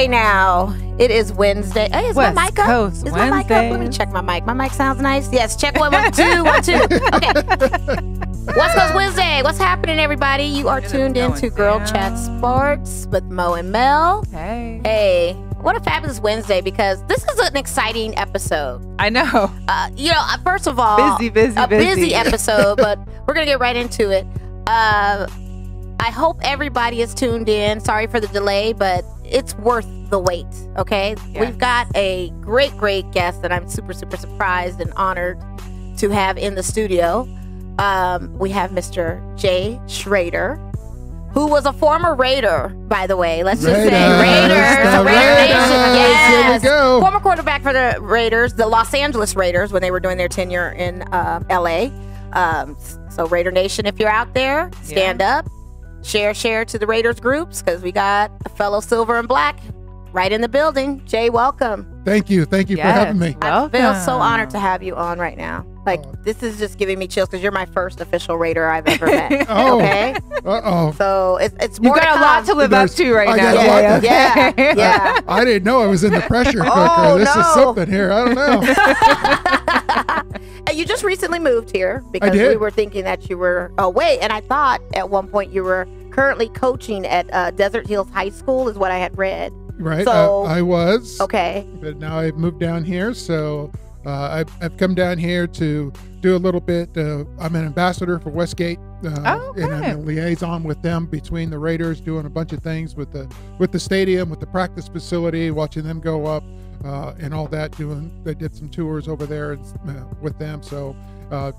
Hey now, it is Wednesday. Hey, is West my mic up? Coast is my mic up? Let me check my mic. My mic sounds nice. Yes, check one, one, two, one, two. Okay. West Coast Wednesday. What's happening, everybody? You are tuned going, into Girl. Chat Sports with Mo and Mel. Hey. Hey, what a fabulous Wednesday because this is an exciting episode. I know. Uh, you know, uh, first of all, Busy, busy, a busy. busy episode, but we're gonna get right into it. Uh, I hope everybody is tuned in. Sorry for the delay, but it's worth the wait. Okay, we've got a great, great guest that I'm super, super surprised and honored to have in the studio. Um, we have Mr. Jay Schroeder. Who was a former Raider, by the way? Let's just say Raiders, Raiders, the Raider Nation. Raiders. Yes. Here we go. Former quarterback for the Raiders, the Los Angeles Raiders, when they were doing their tenure in uh, LA. Um, so, Raider Nation, if you're out there, stand up, share, share to the Raiders groups because we got a fellow silver and black right in the building. Jay, welcome. Thank you. Thank you for having me. I feel so honored to have you on right now. Like, Oh. this is just giving me chills because you're my first official Raider I've ever met. Oh. Okay, Uh oh. so it's it's You more got a lot to live up to right I now. got a lot Jay, to- Yeah, yeah. I didn't know I was in the pressure cooker. Oh, this is something here. I don't know. And you just recently moved here because we were thinking that you were away, and I thought at one point you were currently coaching at uh, Desert Hills High School, is what I had read. Right. So- uh, I was. Okay, But now I've moved down here. So uh, I've, I've come down here to do a little bit. Uh, I'm an ambassador for Westgate. Uh, Oh, And I'm a liaison with them between the Raiders, doing a bunch of things with the with the stadium, with the practice facility, watching them go up, uh, and all that. Doing, they did some tours over there and, uh, with them. So uh,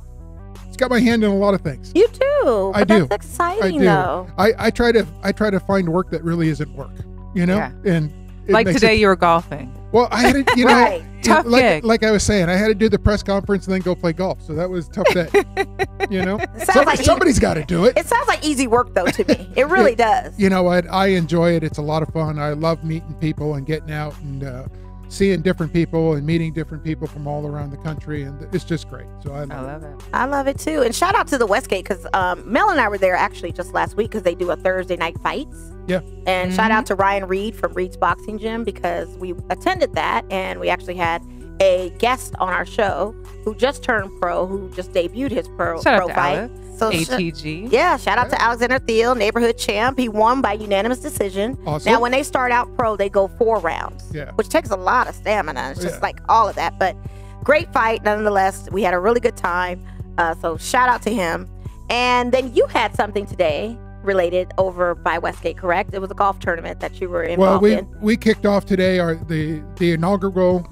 it's got my hand in a lot of things. you too. I But do. That's exciting, I do. though. I, I try to I try to find work that really isn't work, you know. Yeah. And Like today, It, you were golfing. well, I had to, you know, Right. Tough like, gig. like I was saying, I had to do the press conference and then go play golf. So that was a tough day. you know, It sounds Some- like somebody's got to do it. It sounds like easy work, though, to me. It really does. You know what? I enjoy it. It's a lot of fun. I love meeting people and getting out and uh, seeing different people and meeting different people from all around the country, and it's just great. So I love, I it. love it. I love it too. And shout out to the Westgate because um, Mel and I were there actually just last week because they do a Thursday night fights. Yeah. And shout Mhm. out to Ryan Reed from Reed's Boxing Gym because we attended that and we actually had a guest on our show who just turned pro, who just debuted his pro, Shout pro out to fight. Alex. So sh- ATG. yeah, shout out to Alexander Thiel, neighborhood champ. He won by unanimous decision. Awesome. Now, when they start out pro, they go four rounds, Yeah. which takes a lot of stamina. It's just Yeah. like all of that. But great fight, nonetheless. We had a really good time. Uh, so shout out to him. And then you had something today related over by Westgate, correct? It was a golf tournament that you were in well, we in. we kicked off today our the the inaugural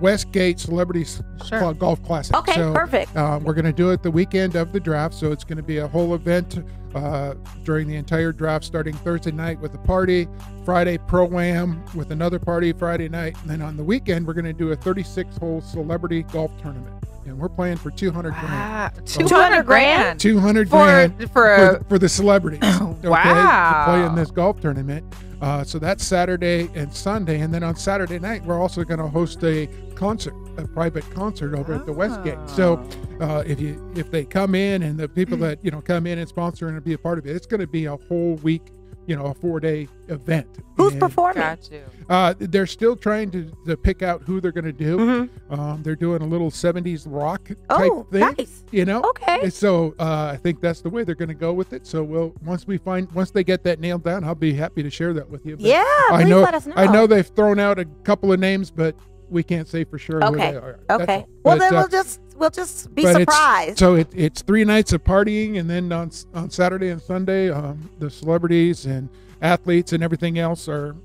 Westgate Celebrities Sure. Golf Classic. Okay, So, perfect. Uh, we're going to do it the weekend of the draft, so it's going to be a whole event uh, during the entire draft, starting Thursday night with a party, Friday pro am with another party Friday night, and then on the weekend we're going to do a 36-hole celebrity golf tournament, and we're playing for 200 grand. Wow. 200 200 grand. 200 For, grand for for, a, for the celebrities. Okay, Wow. To play in this golf tournament. Uh, so that's Saturday and Sunday, and then on Saturday night we're also going to host a concert, a private concert over at the Westgate. So uh, if you if they come in and the people that you know come in and sponsor and be a part of it, it's going to be a whole week, you know, a four day event. Who's And, performing? got you. Uh, they're still trying to, to pick out who they're going to do. Mhm. Um, they're doing a little '70s rock type Oh, thing, nice. you know. Okay. And so uh, I think that's the way they're going to go with it. So we'll once we find once they get that nailed down, I'll be happy to share that with you. But Yeah, I please know let us know. I know they've thrown out a couple of names, but we can't say for sure who Okay. they are. That's Okay. Well, But, then uh, we'll just we'll just be but it's- surprised. So it, it's three nights of partying, and then on on Saturday and Sunday, um, the celebrities and athletes and everything else are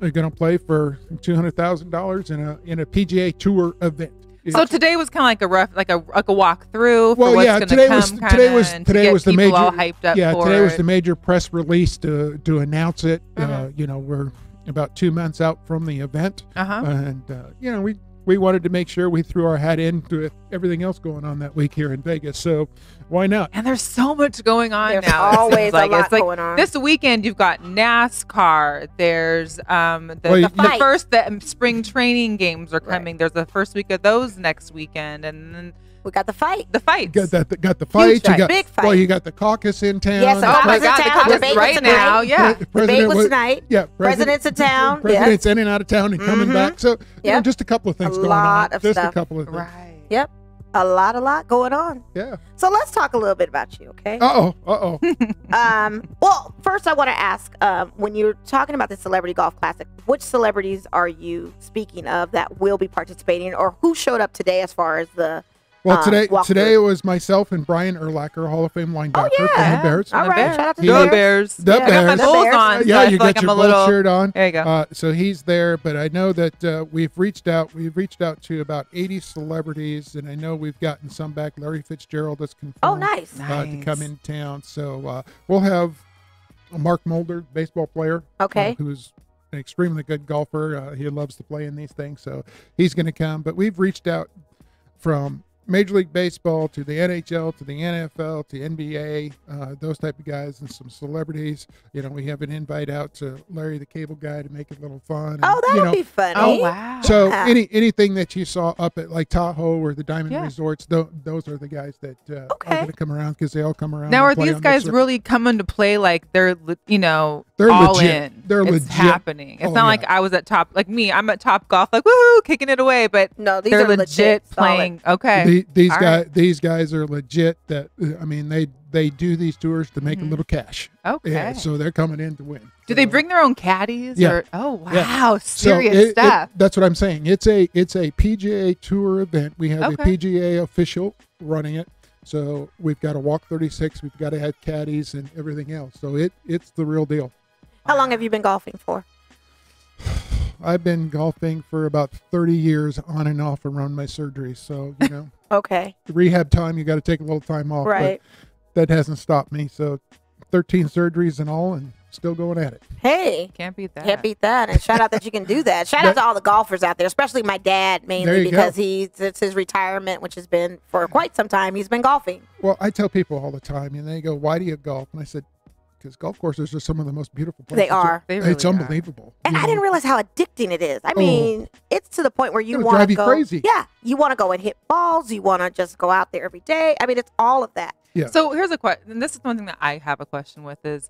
are going to play for two hundred thousand dollars in a in a PGA Tour event. So today was kind of like a rough, like a like a walk through for Well, what's yeah, going today come. was- kinda, today was- today was the major- hyped up. yeah, for today was the major press release to to announce it. Uh, Mhm. you know, we're about two months out from the event, Uh-huh. and uh, you know we we wanted to make sure we threw our hat into everything else going on that week here in Vegas. So why not? And there's so much going on There's now. always seems a lot it's like going on. This weekend you've got NASCAR. There's um the, Well, the, the first the um, spring training games are Right. coming. There's the first week of those next weekend, and then We got the fight. The fights. got that got the fights. You fight. got Big well, you got the caucus in town. Yes, the The oh my caucus pres- God, the caucus debate right was now. Yeah. the Debate was was- tonight. Yeah, President's in town. President's in and out of town and coming Mhm. back. So you know, just a couple of things A going lot on. of just stuff. a couple of things. Right. Yep. A lot, a lot going on. Yeah. So let's talk a little bit about you, okay? Uh oh. Uh oh. Um, well, first I want to ask, um, when you're talking about the Celebrity Golf Classic, which celebrities are you speaking of that will be participating, or who showed up today as far as the? Well, Um, today walk today through. it was myself and Brian Urlacher, Hall of Fame linebacker Oh from yeah, the Bears. all The. Bears. Shout out to He the Bears. Bears. The Yeah, I got my Bears. the Bulls on, yeah, I you feel got like your a Bulls little. shirt on. There you go. Uh, so he's there, but I know that uh, we've reached out. We've reached out to about 80 celebrities, and I know we've gotten some back. Larry Fitzgerald has confirmed Oh, nice. uh, to come in town. So uh, we'll have Mark Mulder, baseball player, uh, Okay. who's an extremely good golfer. Uh, he loves to play in these things, so he's going to come. But we've reached out from Major League Baseball to the NHL to the NFL to NBA, uh, those type of guys, and some celebrities. You know, we have an invite out to Larry the Cable Guy to make it a little fun. and, Oh, that you would know, be funny. Oh wow. so Yeah. any anything that you saw up at like Tahoe or the Diamond Yeah. Resorts, tho- those are the guys that uh, are Okay. going to come around because they all come around. now are these on the guys really coming to play like they're you know They're all legit. in? They're it's legit. happening. It's Oh, not like. I was at top like me. I'm at top golf like woohoo kicking it away, but no, these they're are legit, solid. playing. Okay. The- these All guys right. these guys are legit. That I mean they they do these tours to make Mhm. a little cash. okay. Yeah, so they're coming in to win. Do they bring their own caddies? Yeah. Or, oh wow, Yeah. Serious it- it- stuff. that's what I'm saying. It's a it's a PGA Tour event. We have Okay. a PGA official running it. So we've got to walk 36. We've got to have caddies and everything else. So it it's the real deal. How long have you been golfing for? I've been golfing for about 30 years on and off around my surgery. So, you know, Okay. rehab time, you got to take a little time off. Right. But that hasn't stopped me. So 13 surgeries and all, and still going at it. Hey. Can't beat that. Can't beat that. And shout out that you can do that. Shout out to all the golfers out there, especially my dad, mainly you go. because he's it's his retirement, which has been for quite some time. He's been golfing. Well, I tell people all the time, and they go, Why do you golf? And I said, Because golf courses are some of the most beautiful places. They are. They it's really are. unbelievable. And you I know. didn't realize how addicting it is. I Oh. mean, it's to the point where you It'll want drive to you go. crazy. Yeah, you want to go and hit balls. You want to just go out there every day. I mean, it's all of that. Yeah. So here's a question, and this is one thing that I have a question with is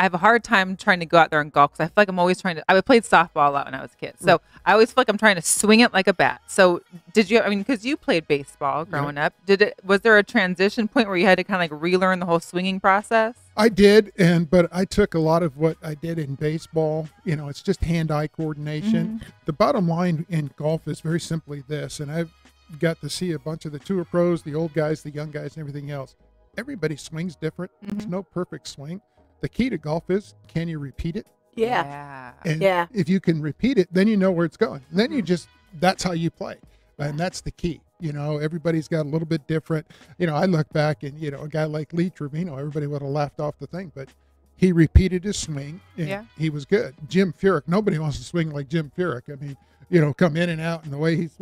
I have a hard time trying to go out there and golf because I feel like I'm always trying to. I played softball a lot when I was a kid, so I always feel like I'm trying to swing it like a bat. So did you? I mean, because you played baseball growing up, did it? Was there a transition point where you had to kind of like relearn the whole swinging process? I did, and but I took a lot of what I did in baseball. You know, it's just hand-eye coordination. Mm-hmm. The bottom line in golf is very simply this, and I've got to see a bunch of the tour pros, the old guys, the young guys, and everything else. Everybody swings different. There's Mm-hmm. no perfect swing. The key to golf is can you repeat it? Yeah. Yeah. And Yeah. if you can repeat it, then you know where it's going. And then you Mhm. just that's how you play. And that's the key. You know, everybody's got a little bit different. You know, I look back and, you know, a guy like Lee Trevino, everybody would have laughed off the thing, but he repeated his swing and Yeah. he was good. Jim Furyk, nobody wants to swing like Jim Furyk. I mean, you know, come in and out and the way he's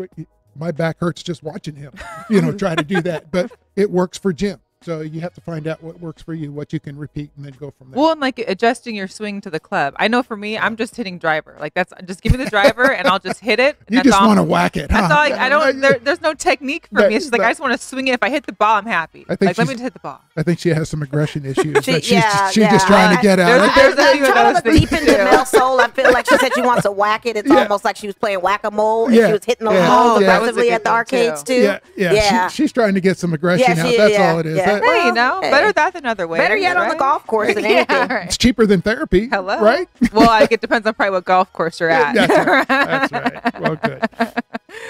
my back hurts just watching him, you know, try to do that. But it works for Jim. So you have to find out what works for you, what you can repeat, and then go from there. Well, and like adjusting your swing to the club. I know for me, I'm just hitting driver. Like that's just give me the driver and I'll just hit it. and you that's just want to whack it, huh? That's all. I, I don't. There, there's no technique for That- me. It's just like that- I just want to swing it. If I hit the ball, I'm happy. I think like let me just hit the ball. I think she has some aggression issues. She- that she's yeah, just, she's yeah. just trying to get out. There's- I there's think- a few of trying to those things deep into too. Mel Soul. I feel like she said she wants to whack it. It's Yeah. almost like she was playing whack a mole and Yeah. she was hitting the Yeah. balls Oh, that was a aggressively good at the arcades too. too. yeah, yeah, Yeah. She's trying to get some aggression Yeah, out. That's all it is. Yeah. That- Hey, you know, Hey. better that than other way. Better yet on the golf course than Yeah, right. it's cheaper than therapy. Hello. Right? well, like it depends on probably what golf course you're at. That's right. That's right. Well, good.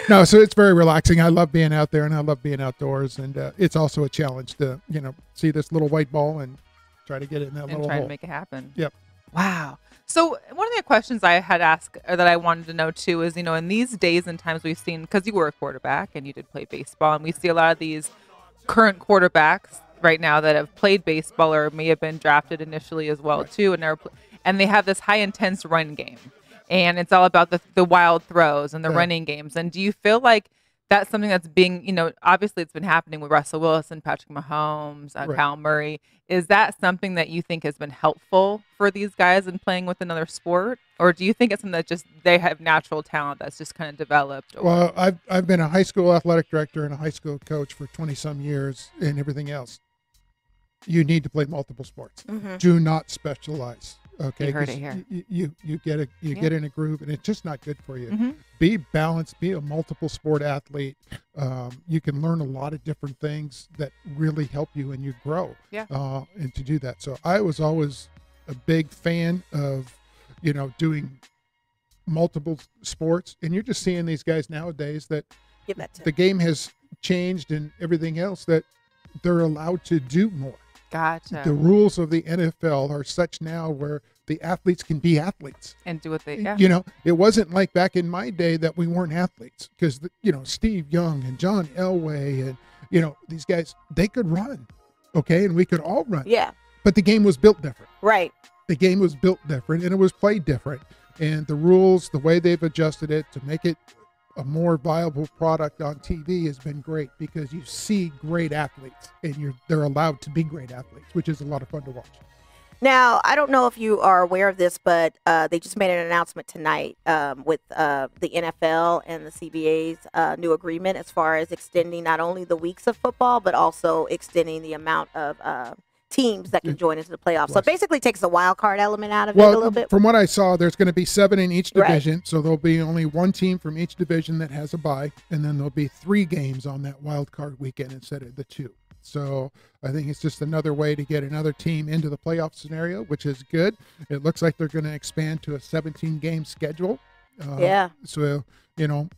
No, so it's very relaxing. I love being out there and I love being outdoors. And uh, it's also a challenge to, you know, see this little white ball and try to get it in that and little try hole. to make it happen. Yep. Wow. So one of the questions I had asked or that I wanted to know too is, you know, in these days and times we've seen because you were a quarterback and you did play baseball, and we see a lot of these current quarterbacks right now that have played baseball or may have been drafted initially as well Right. too, and they're and they have this high intense run game, and it's all about the the wild throws and the Yeah. running games. And do you feel like that's something that's being, you know, obviously it's been happening with Russell Wilson, Patrick Mahomes, uh, Right. Kyle Murray. Is that something that you think has been helpful for these guys in playing with another sport, or do you think it's something that just they have natural talent that's just kind of developed? Or, Well, I've I've been a high school athletic director and a high school coach for twenty some years, and everything else. You need to play multiple sports. hmm Do not specialize. Okay, You heard 'Cause it here. You, you you get a you Yeah. get in a groove, and it's just not good for you. Mhm. Be balanced. Be a multiple sport athlete. Um, you can learn a lot of different things that really help you and you grow. Yeah. Uh, and to do that, so I was always a big fan of, you know, doing multiple sports, and you're just seeing these guys nowadays that that the game has changed and everything else that they're allowed to do more. Gotcha. The rules of the NFL are such now where the athletes can be athletes. and do what they, yeah. You know, it wasn't like back in my day that we weren't athletes because you know Steve Young and John Elway and you know these guys they could run, okay, and we could all run, Yeah. but the game was built different. Right. The game was built different and it was played different, and the rules, the way they've adjusted it to make it a more viable product on TV has been great because you see great athletes and you're they're allowed to be great athletes, which is a lot of fun to watch. Now, I don't know if you are aware of this, but uh, they just made an announcement tonight um, with uh, the NFL and the CBA's uh, new agreement as far as extending not only the weeks of football, but also extending the amount of uh, teams that can join into the playoffs. So it basically takes the wild card element out of it a little bit. from what I saw, there's going to be seven in each Right. division, so there'll be only one team from each division that has a bye, and then there'll be three games on that wild card weekend instead of the two. So I think it's just another way to get another team into the playoff scenario, which is good. It looks like they're going to expand to a 17 game schedule. Uh, yeah. So you know.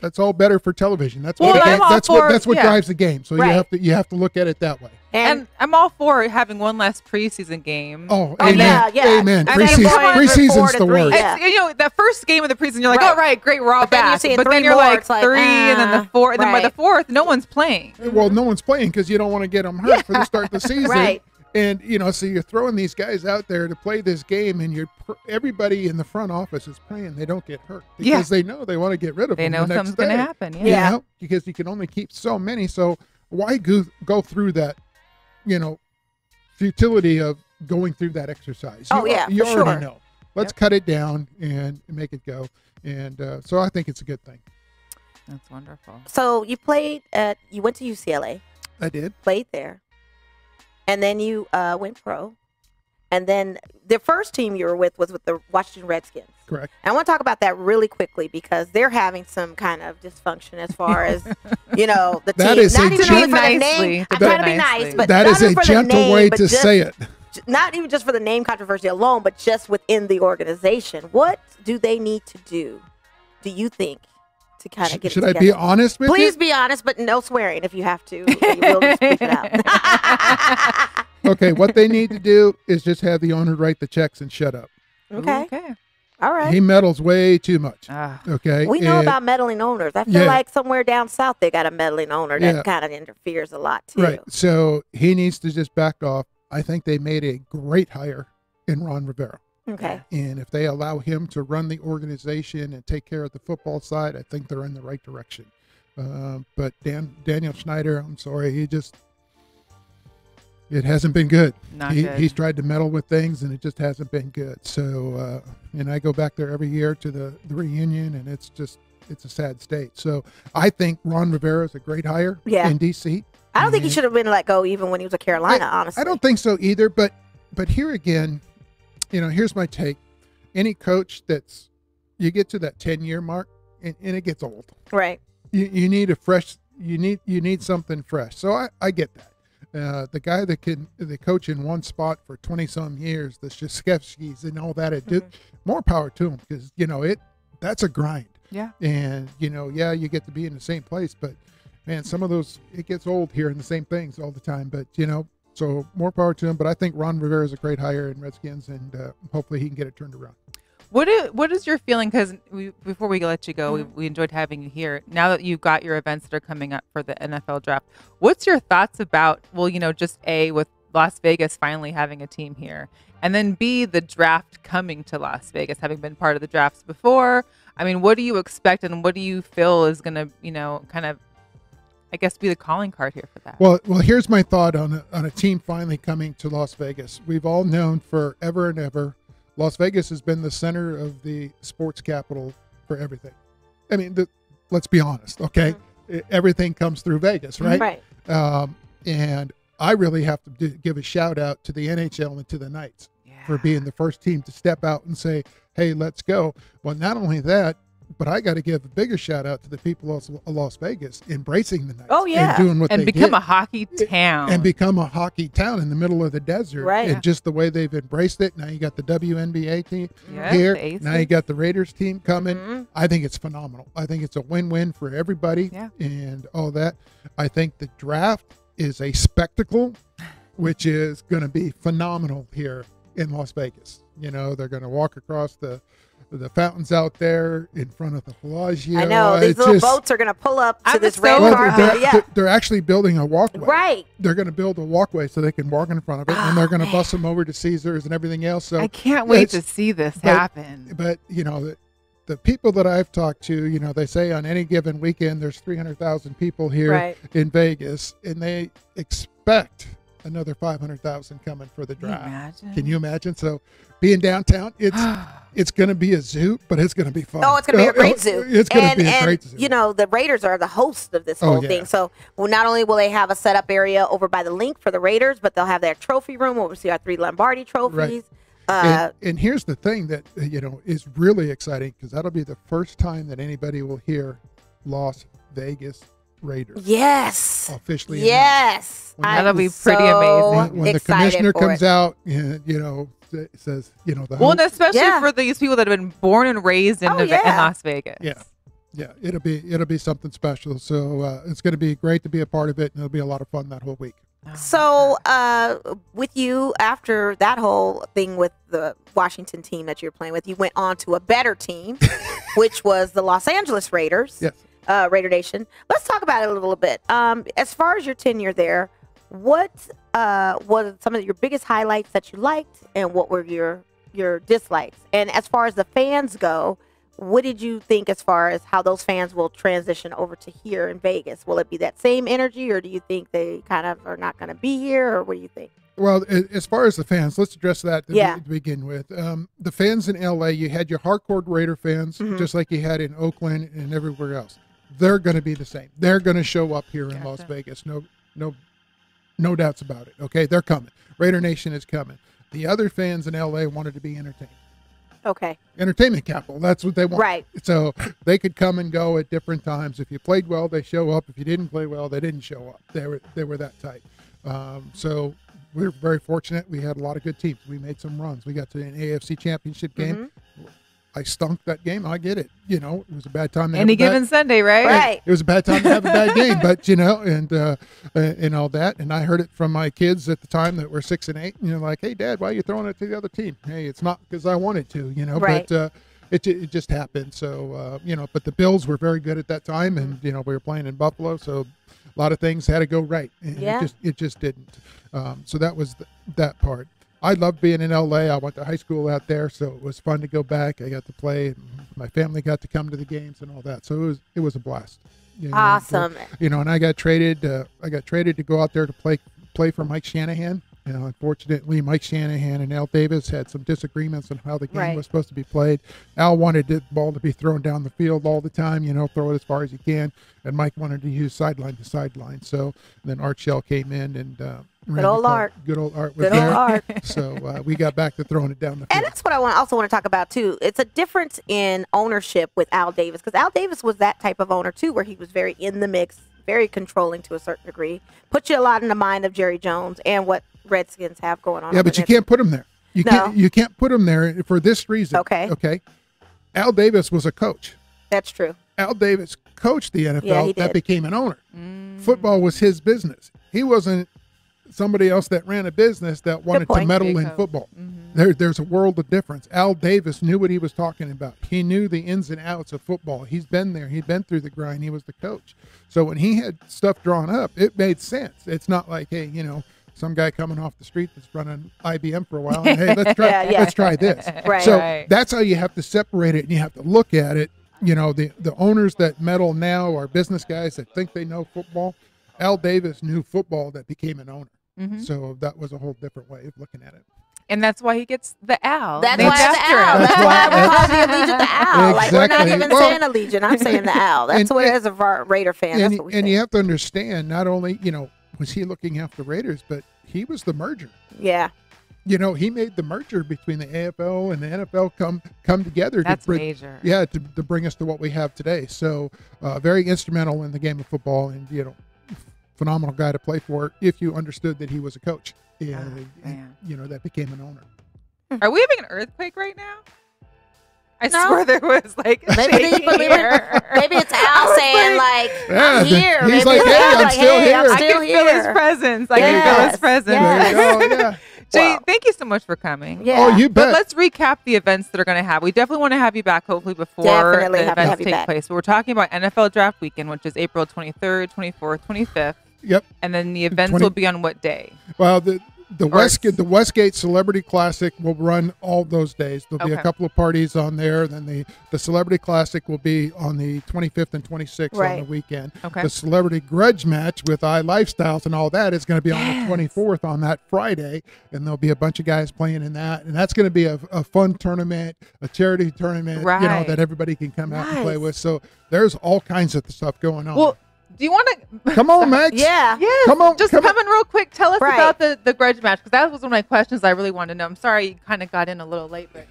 It- That's all better for television. That's Well, what I'm that's for- what that's what yeah. drives the game. So Right. you have to you have to look at it that way. And, and I'm all for having one last preseason game. Oh, Oh, amen, yeah, yeah. amen. I mean, Preseason, going from four preseason's to the three, worst. yeah. You know, the first game of the preseason, you're like, Right. oh, right, great, we're all But then you're back. seeing But then you're more, like like, three, and then uh, the four, and then by the fourth, no one's playing. Well, no one's playing because you don't want to get them hurt for the start of the season. Right. And you know, so you're throwing these guys out there to play this game, and you're pr- everybody in the front office is praying they don't get hurt because Yeah. they know they want to get rid of They them. know the next something's going to happen. Yeah. you know, because you can only keep so many. So why go go through that? You know, futility of going through that exercise. Oh, you, yeah, you already sure. know. Let's cut it down and make it go. And uh, so I think it's a good thing. That's wonderful. so you played at, you went to UCLA, I did. played there, and then you uh, went pro. And then the first team you were with was with the Washington Redskins. Correct. And I want to talk about that really quickly because they're having some kind of dysfunction as far as you know the That team. is not a even gen- really for the Nicely, name. I'm but trying to be nice, but that not is even a for gentle name, way to just- say it. Not even just for the name controversy alone, but just within the organization. What do they need to do? Do you think to kind Sh- of get? Should it I be honest with Please you? be honest, but no swearing if you have to. You will just speak it out. okay, what they need to do is just have the owner write the checks and shut up. okay. Okay. All right. He meddles way too much. Ah, Okay, We know and- about meddling owners. I feel Yeah. like somewhere down south they got a meddling owner that Yeah. kind of interferes a lot too. right. So he needs to just back off. I think they made a great hire in Ron Rivera, Okay. and if they allow him to run the organization and take care of the football side, I think they're in the right direction. Um, but Dan Daniel Snyder, I'm sorry, he just it hasn't been good. not he, good. he's tried to meddle with things and it just hasn't been good so uh, and i go back there every year to the, the reunion and it's just it's a sad state so i think ron rivera is a great hire Yeah. in dc I don't think he should have been let go even when he was at Carolina. honestly, i don't think so either but but here again you know here's my take. Any coach that's you get to that 10 year mark and, and it gets old. Right. you, you need a fresh you need you need something fresh. So i, I get that. Uh, the guy that can the coach in one spot for 20 some years the Krzyzewskis and all that it do more power to him because you know it that's a grind. Yeah. and you know yeah you get to be in the same place but man some of those it gets old hearing the same things all the time but you know so more power to him but i think ron rivera is a great hire in redskins and uh, hopefully he can get it turned around What is, what is your feeling? Because we, before we let you go, Mm-hmm. we, we enjoyed having you here. Now that you've got your events that are coming up for the NFL draft, what's your thoughts about? Well, you know, just a with Las Vegas finally having a team here, and then b the draft coming to Las Vegas, having been part of the drafts before. I mean, what do you expect, and what do you feel is going to, you know, kind of, I guess, be the calling card here for that? Well, well, here's my thought on a, on a team finally coming to Las Vegas. We've all known forever and ever, Las Vegas has been the center of the sports capital for everything. I mean, the, let's be honest, okay? I- Everything comes through Vegas, right? Right. Um, and I really have to do, give a shout out to the NHL and to the Knights for being the first team to step out and say, "Hey, let's go." Well, not only that, but I got to give a bigger shout out to the people of Las Vegas embracing the night. Oh, yeah. and doing what and they become did a hockey town. and become a hockey town in the middle of the desert. Right. And just the way they've embraced it. Now you got the WNBA team Yeah, here. Now you got the Raiders team coming. Mhm. I think it's phenomenal. I think it's a win-win for everybody Yeah. and all that. I think the draft is a spectacle, which is going to be phenomenal here in Las Vegas. You know, they're going to walk across the the fountains out there in front of the Bellagio. I know these It's little just- boats are going to pull up to I'm this so- red Well, carpet. they're, yeah. they're- they're actually building a walkway. Right. They're going to build a walkway so they can walk in front of it, and they're Oh, going to man. Ah. bus them over to Caesars and everything else. So I can't wait to see this but- happen. but you know the, the people that I've talked to, you know, they say on any given weekend there's 300,000 people here Right. in Vegas, and they expect another 500,000 coming for the Can you drive. imagine? Can you imagine? So being downtown, it's it's going to be a zoo, but it's going to be fun. Oh, it's going to be a great Oh, zoo. It's going and, to be a and, great zoo. You know, the Raiders are the host of this Oh, whole yeah. thing. So, well, not only will they have a setup area over by the LINQ for the Raiders, but they'll have their trophy room where we see our three Lombardi trophies. Uh, and, and here's the thing that uh, you know is really exciting because that'll be the first time that anybody will hear Las Vegas Raiders yes. officially. Yes. That'll be pretty so amazing. when, when the commissioner comes it. out and you know says you know the well, and especially Yeah. for these people that have been born and raised in, Oh, Neve- yeah. in Las Vegas. yeah yeah it'll be it'll be something special so uh, it's going to be great to be a part of it and it'll be a lot of fun that whole week Oh, So, uh, with you after that whole thing with the Washington team that you're playing with, you went on to a better team, which was the Los Angeles Raiders, yes uh, Raider Nation. Let's talk about it a little bit. Um, as far as your tenure there, what uh, was some of your biggest highlights that you liked, and what were your your dislikes? And as far as the fans go, what did you think as far as how those fans will transition over to here in Vegas? Will it be that same energy, or do you think they kind of are not going to be here, or what do you think? well as far as the fans let's address that to, Yeah. be- to begin with um, the fans in la you had your hardcore raider fans Mhm. just like you had in oakland and everywhere else they're going to be the same they're going to show up here in las vegas no no no doubts about it okay they're coming raider nation is coming the other fans in la wanted to be entertained Okay, entertainment capital. That's what they want. right. So they could come and go at different times. If you played well, they show up. If you didn't play well, they didn't show up. They were they were that tight. Um, so we are very fortunate. We had a lot of good teams. We made some runs. We got to an AFC Championship game. Mm-hmm. I stunk that game. I get it. You know, it was a bad time. To Any a bad- given Sunday, right? Right. it was a bad time to have a bad game, but you know, and uh, and all that. And I heard it from my kids at the time that were six and eight. And You know, like, hey, Dad, why are you throwing it to the other team? Hey, it's not because I wanted to. You know, Right. but uh, it it just happened. So uh, you know, but the Bills were very good at that time, and you know, we were playing in Buffalo, so a lot of things had to go right, and Yeah. it just it just didn't. Um, so that was th- that part. I loved being in LA. I went to high school out there, so it was fun to go back. I got to play. My family got to come to the games and all that. So it was it was a blast. You know, Awesome. You know, and I got traded. Uh, I got traded to go out there to play play for Mike Shanahan. You know, unfortunately, Mike Shanahan and Al Davis had some disagreements on how the game Right. was supposed to be played. Al wanted the ball to be thrown down the field all the time. You know, throw it as far as you can, and Mike wanted to use sideline to sideline. So then Art Shell came in and. Uh, ran old. Art. Good old Art was Good old there. Art. So uh, we got back to throwing it down the And that's what I want, also want to talk about too. It's a difference in ownership with Al Davis because Al Davis was that type of owner too, where he was very in the mix, very controlling to a certain degree. Put you a lot in the mind of Jerry Jones and what Redskins have going on. Yeah, but you can't put him there. You No. can't. You can't put him there for this reason. Okay. Okay. Al Davis was a coach. That's true. Al Davis coached the NFL. Yeah, That became an owner. Football was his business. He wasn't somebody else that ran a business that wanted to meddle in football. There, there's a world of difference. Al Davis knew what he was talking about. He knew the ins and outs of football. He's been there. He'd been through the grind. He was the coach. So when he had stuff drawn up, it made sense. It's not like, hey, you know, some guy coming off the street that's running IBM for a while. And, hey, let's try. Yeah, yeah. Let's try this. Right. So Right. that's how you have to separate it, and you have to look at it you know the the owners that meddle now are business guys that think they know football. Al Davis knew football that became an owner, Mhm. so that was a whole different way of looking at it. And that's why he gets the Al. That's named why it's the after Al. That's That's why why- we call the Allegiant the Al. Like we're not even Well- saying Allegiant. I'm saying the Al. That's And- what it is a our Raider fan. That's and what we and say. you have to understand, not only you know was he looking after Raiders, but he was the merger. yeah. You know, he made the merger between the AFL and the NFL come come together That's to bring, major. yeah to, to bring us to what we have today. So uh, very instrumental in the game of football, and you know, phenomenal guy to play for if you understood that he was a coach. And, Oh, man. you know that became an owner. Are we having an earthquake right now? I No. swear there was like Maybe, shaking maybe, here. maybe it's Al saying like- like, Yeah, I'm here. he's Maybe like, it's "Hey, I'm like, still hey, I'm here." I still can feel his presence. I can feel his presence. yes. There you go. Yeah. Jay, Well- thank you so much for coming. Yeah. Oh, you But bet. let's recap the events that are going to have. We definitely want to have you back, hopefully before Definitely the events take back. place. But we're talking about NFL Draft Weekend, which is April 23rd, 24th, 25th, Yep. and then the events 20 will be on what day? Well, the the Or Westgate the Westgate Celebrity Classic will run all those days. There'll be a couple of parties on there. Then the the Celebrity Classic will be on the 25th and 26th on the weekend. Okay. The Celebrity Grudge Match with I Lifestyles and all that is going to be on Yes. the 24th on that Friday, and there'll be a bunch of guys playing in that, and that's going to be a, a fun tournament, a charity tournament, you know, that everybody can come out and play with. So there's all kinds of stuff going on. Well, do you want to? come on, Max. Yeah. Yes. Come on, Just come come, on. in real quick. Tell us Right. about the the grudge match because that was one of my questions I really wanted to know. I'm sorry you kind of got in a little late, but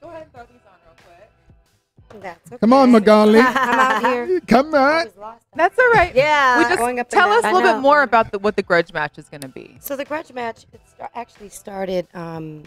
go ahead and throw these on real quick. That's okay. Come on, Magali. I'm out here. Come I on. That's all right. Yeah. We just Going up and tell us a little bit more about the, what the grudge match is going to be. So the grudge match it sta- actually started um,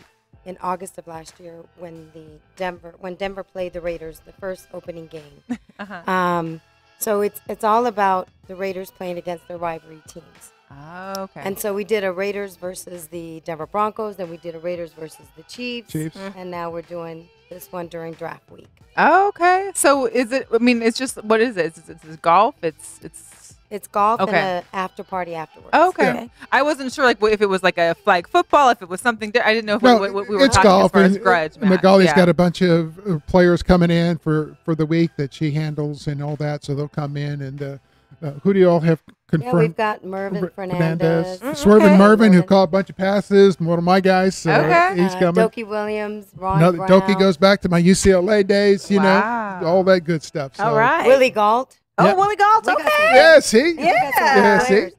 in August of last year when the Denver when Denver played the Raiders the first opening game. Uh-huh. Um, so it's it's all about the Raiders playing against their rivalry teams. Oh, okay. And so we did a Raiders versus the Denver Broncos, then we did a Raiders versus the Chiefs, Chiefs. Mm-hmm. and now we're doing this one during draft week. oh, okay. So is it? I mean, it's just what is it? It's, it's, it's golf. It's it's. It's golf Okay. and an after party afterwards. Okay. Yeah. I wasn't sure, like, if it was like a flag football, if it was something. di- I didn't know if No, what, what we were it's talking golf. as far as and grudge match. Magali's yeah. got a bunch of uh, players coming in for, for the week that she handles and all that, so they'll come in and uh, uh, who do you all have Yeah, confirmed? we've got Mervin Fernandez, Mm, Swervin okay. Mervin, who caught a bunch of passes, one of my guys. So Okay. he's uh, coming. Dokie Williams, Ron Another Brown, Dokie goes back to my UCLA days, you Wow. know, all that good stuff. So, All right. Willie Gault. Oh, Yeah. Willie Gault's We okay. some- Yeah, see, We got some Yeah. Yeah, see? players.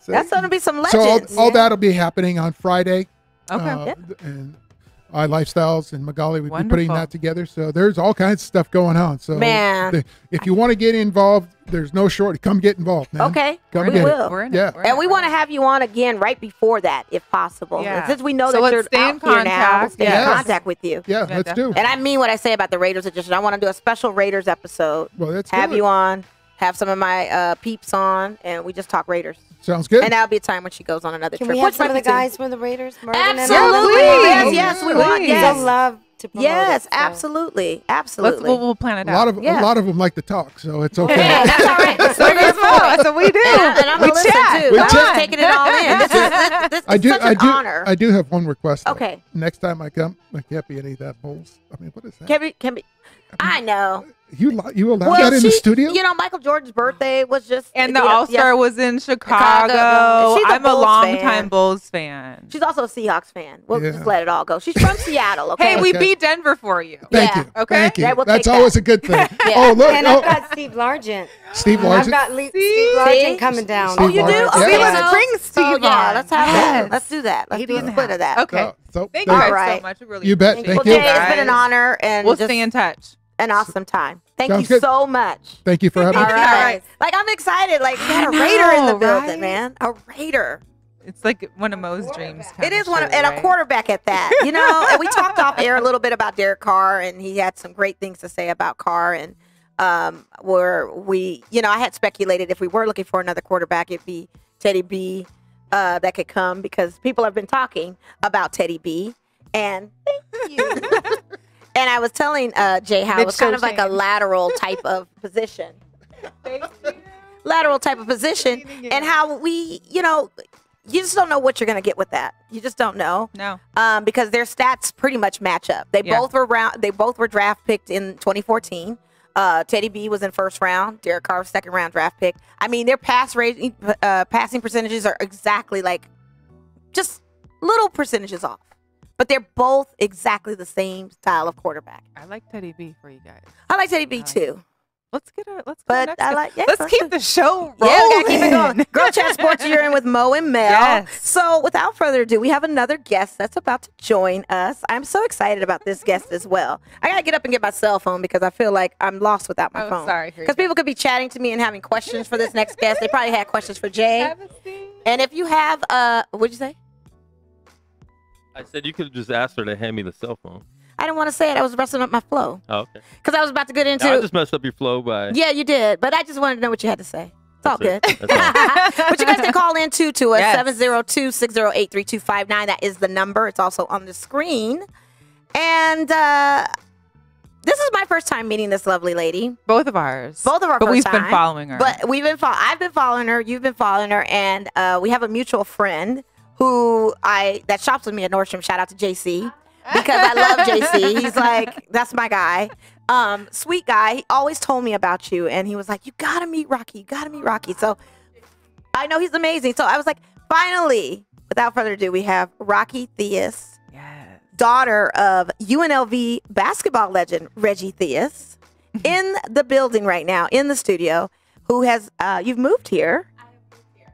So- That's going to be some legends. so all, legends. all yeah. that'll be happening on Friday. Okay. uh, Yeah. and I Lifestyles and Magali would be putting that together. So there's all kinds of stuff going on. So Man. the- if you want to get involved, there's no short. Come get involved, man. Okay. Come we get it. will. We're in Yeah. it. We're in And it. we want to have you on again right before that, if possible. Yeah. Since we know So that you're out in here now, we'll contact. stay in contact with you. Yeah, Yeah, let's do. And I mean what I say about the Raiders edition. I want to do a special Raiders episode. Well, that's have good. you on, have some of my uh, peeps on, and we just talk Raiders. Sounds good. And that'll be a time when she goes on another Can trip. we have which some of the guys from the Raiders? Mervin and Absolutely. Please. Yes, yes, we want. Please. Yes, So love to promote yes, it, so. absolutely, Let's, absolutely. we'll, we'll plan it out. a lot of Yeah. a lot of them like to talk, so it's okay. Yeah, that's all right. so We're here for it. That's what we do. And, I- and I'm we listen chat. too. We I'm chat. taking it all in. This is this, this I do. such I an do. honor. I do have one request. though. Okay. Next time I come, I can't be any of that bulls. I mean, what is that? Can be, can be. I know. You li- you allow Well, that in the studio? You know, Michael Jordan's birthday was just And the yeah, All Star yeah. was in Chicago. Chicago. She's a I'm a Bulls longtime fan. Bulls fan. She's also a Seahawks fan. We'll Yeah. just let it all go. She's from Seattle. Okay. Hey, we Okay. beat Denver for you. Thank yeah. you. Okay. Thank you. Yeah, we'll That's always that. a good thing. Oh, yeah. Oh look, And oh, I've got Steve Largent. Steve I've Largent. got Le- Steve Largent coming down. Oh, you do? Oh, yeah. Okay, oh, Yeah. so- Bring so, Steve yeah, let's have Yes. that. Let's do that. Let's He'd do be a in split of that. Okay. Oh, so Thank you you guys go. All right. so much. Really You bet. appreciate Thank Well, you. Jay, it's been an honor and We'll stay in touch. An awesome time. Thank Sounds you good. so much. Thank you for having me. right. right. Like I'm excited. Like we had a Raider in the building, right? man. A Raider. It's like one of Mo's dreams. It is one of, true, and a quarterback at that. You know, and we talked off air a little bit about Derek Carr, and he had some great things to say about Carr, and um, where we, you know, I had speculated if we were looking for another quarterback, it'd be Teddy B. Uh, that could come because people have been talking about Teddy B. And thank you. and I was telling uh, Jay how it was kind of like a lateral type of position lateral type of position and how we you know you just don't know what you're going to get with that you just don't know No. um, because their stats pretty much match up they Yeah. both were round they both were draft picked in 2014 Uh, Teddy B was in first round. Derek Carr second round draft pick. I mean, their pass rate, uh, passing percentages are exactly like just little percentages off, but they're both exactly the same style of quarterback. I like Teddy B for you guys. I like Teddy B too, Let's get a let's. But next I like yeah, let's let's keep do- the show rolling. Yeah, we gotta keep it going. Girl Chat Sports, you're in with Mo and Mel. Yes. So, without further ado, we have another guest that's about to join us. I'm so excited about this guest as well. I gotta get up and get my cell phone because I feel like I'm lost without my Oh, phone. sorry. Because people could be chatting to me and having questions for this next guest. They probably had questions for Jay. Have a seat. And if you have, uh, what'd you say? I said you could have just asked her to hand me the cell phone. I didn't want to say it. I was messing up my flow Oh, okay. because I was about to get into. No, I just messed up your flow by. yeah, you did, but I just wanted to know what you had to say. It's all good. It. All. but you guys can call in too to us Yes. 702 608 3259. That is the number. It's also on the screen. And uh, this is my first time meeting this lovely lady. Both of ours. Both of our But first we've time. been following her. But we've been fol- I've been following her. You've been following her, and uh, we have a mutual friend who I that shops with me at Nordstrom. Shout out to JC because I love JC. He's like that's my guy. Um, sweet guy. He always told me about you, and he was like, "You gotta meet Roqui. You gotta meet Roqui." So I know he's amazing. So I was like, finally, without further ado, we have Roqui Theus, yes. daughter of UNLV basketball legend Reggie Theus, in the building right now, in the studio, who has uh, you've moved here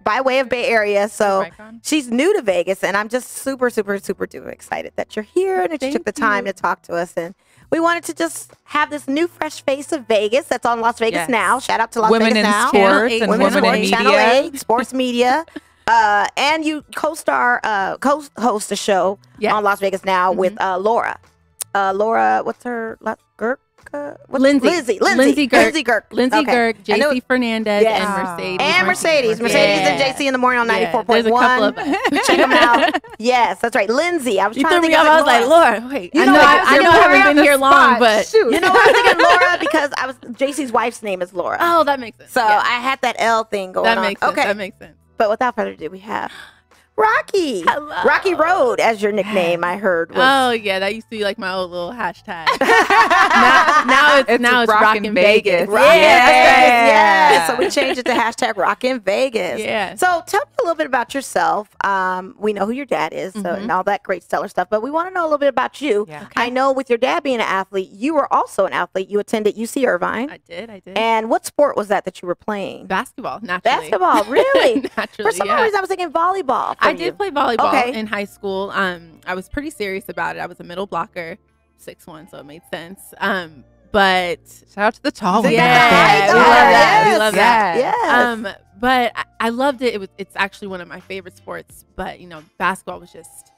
by way of Bay Area. So she's new to Vegas, and I'm just super, super, super duper excited that you're here and that you took the time you. to talk to us. And we wanted to just have this new fresh face of Vegas that's on Las Vegas Yes. now. Shout out to Las Women Vegas in now. sports eight, and Women women in Sports, Channel media. 8, sports media. Uh, and you co-star, uh, co-host a show Yeah. on Las Vegas now Mm-hmm. with uh, Laura. Uh, Laura, what's her last? Girk? What's Lindsay. Lindsay. Lindsay. Lindsay Girk. Lindsay Girk. Lindsay Okay. Girk, JC Fernandez, Yes. and. Mercedes. And Mercedes. Mercedes Yeah. and JC in the morning on Yeah, 94.1. There's a couple of us. Check them out. Yes, that's right. Lindsay. I was You trying to think off. I of was like, Laura. Wait. You I know? I, know I haven't been here long, but You know? I was thinking Laura because I was JC's wife's name is Laura. oh, that makes sense. so Yeah. I had that L thing going that on. makes sense. okay, That makes sense. but without further ado, we have Roqui. Hello. Rocky Road as your nickname. I heard. Was, Oh yeah, that used to be like my old little hashtag. now, now it's, It's now it's Rockin' rockin' Vegas. Vegas. Rock Yeah. Vegas. Yeah. So we changed it to hashtag Rock in Vegas. Yeah. So tell me a little bit about yourself. Um, we know who your dad is, so Mhm. and all that great stellar stuff, but we want to know a little bit about you. Yeah. I know with your dad being an athlete, you were also an athlete. You attended UC Irvine. I did. I did. and what sport was that that you were playing? Basketball, naturally. Basketball, really? naturally. For some yeah. reason, I was thinking volleyball. I for did you. play volleyball Okay. in high school. Um, I was pretty serious about it. I was a middle blocker, six one, so it made sense. Um, but Shout out to the tall They one. Yeah, height we love her. that. We Yes. love that. Yes. um, but I, I loved it. It was. It's actually one of my favorite sports. But you know, basketball was just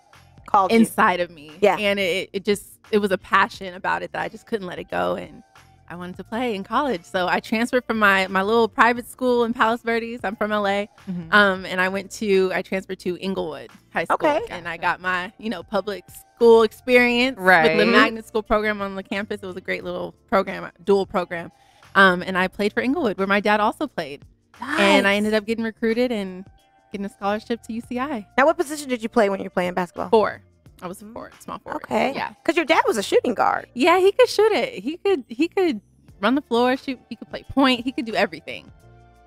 Called you. inside of me. Yeah. and it, it just it was a passion about it that I just couldn't let it go and. I wanted to play in college, so I transferred from my my little private school in Palos Verdes. I'm from LA, Mhm. um, and I went to I transferred to Inglewood High School, Okay. and I got my you know public school experience right. with the magnet school program on the campus. It was a great little program, dual program, um, and I played for Inglewood, where my dad also played, and I ended up getting recruited and getting a scholarship to UCI. Now, what position did you play when you were playing basketball? Four, I was a forward, small forward. Okay. yeah, Because your dad was a shooting guard. yeah, he could shoot it. He could he could run the floor, shoot. He could play point. He could do everything.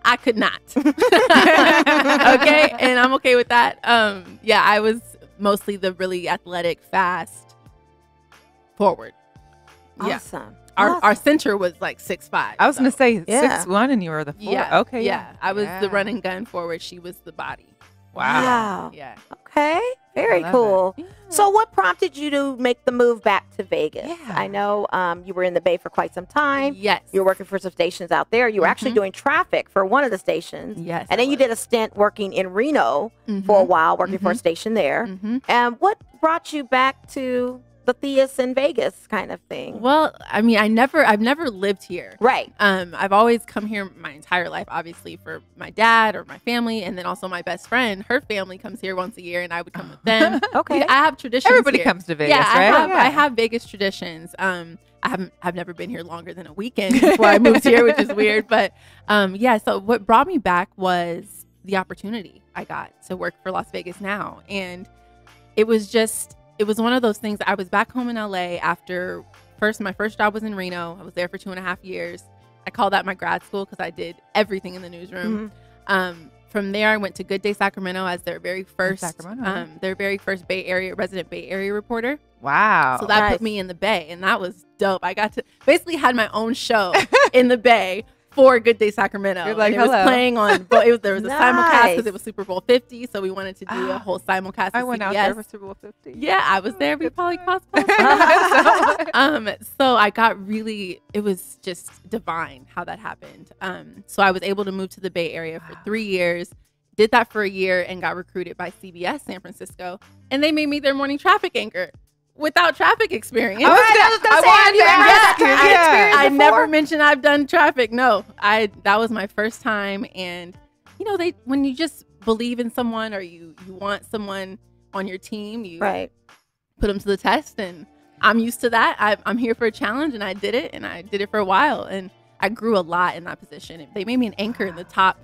I could not. okay, and I'm okay with that. Um, yeah, I was mostly the really athletic, fast forward. Yeah, Awesome. our Awesome. our center was like six five. I was gonna say Yeah. six one, and you were the four. yeah, Okay. yeah. I was Yeah. the running gun forward. She was the body. Wow. Wow. Yeah. Okay. Very cool. Yeah. So, what prompted you to make the move back to Vegas? Yeah. I know um, you were in the Bay for quite some time. yes, You were working for some stations out there. You were actually Mhm. doing traffic for one of the stations. Yes, And then you did a stint working in Reno for a while, working for a station there. hmm And what brought you back to Theus in Vegas kind of thing? Well, I mean, I never, I've never lived here. right. Um, I've always come here my entire life, obviously for my dad or my family, and then also my best friend. Her family comes here once a year, and I would come with them. Okay. I have traditions. Everybody here. comes to Vegas, yeah, I right? have, I have Vegas traditions. Um, I haven't, I've never been here longer than a weekend before I moved here, which is weird. But um, yeah, so what brought me back was the opportunity I got to work for Las Vegas now, and it was just, it was one of those things. I was back home in LA after first my first job was in Reno. I was there for two and a half years. I call that my grad school because I did everything in the newsroom. Um, from there, I went to Good Day Sacramento as their very first, um, their very first Bay Area resident Bay Area reporter. Wow. So that Nice. put me in the Bay, and that was dope. I got to basically had my own show in the Bay for Good Day Sacramento. You're like, it was playing on. But it was there was a simulcast because it was Super Bowl Fifty, so we wanted to do a whole simulcast. I went out CBS. there for Super Bowl 50. Yeah, I was there. We probably crossed um, so I got really, it was just divine how that happened. Um, so I was able to move to the Bay Area for three years, did that for a year, and got recruited by CBS San Francisco, and they made me their morning traffic anchor without traffic experience. I was Right, I was gonna I say, wanted you to ever ask had you, yeah. experience I never before? mentioned I've done traffic. No, I that was my first time, and you know they when you just believe in someone or you you want someone on your team, you Right. put them to the test, and I'm used to that. I, I'm here for a challenge, and I did it, and I did it for a while, and I grew a lot in that position. They made me an anchor in the top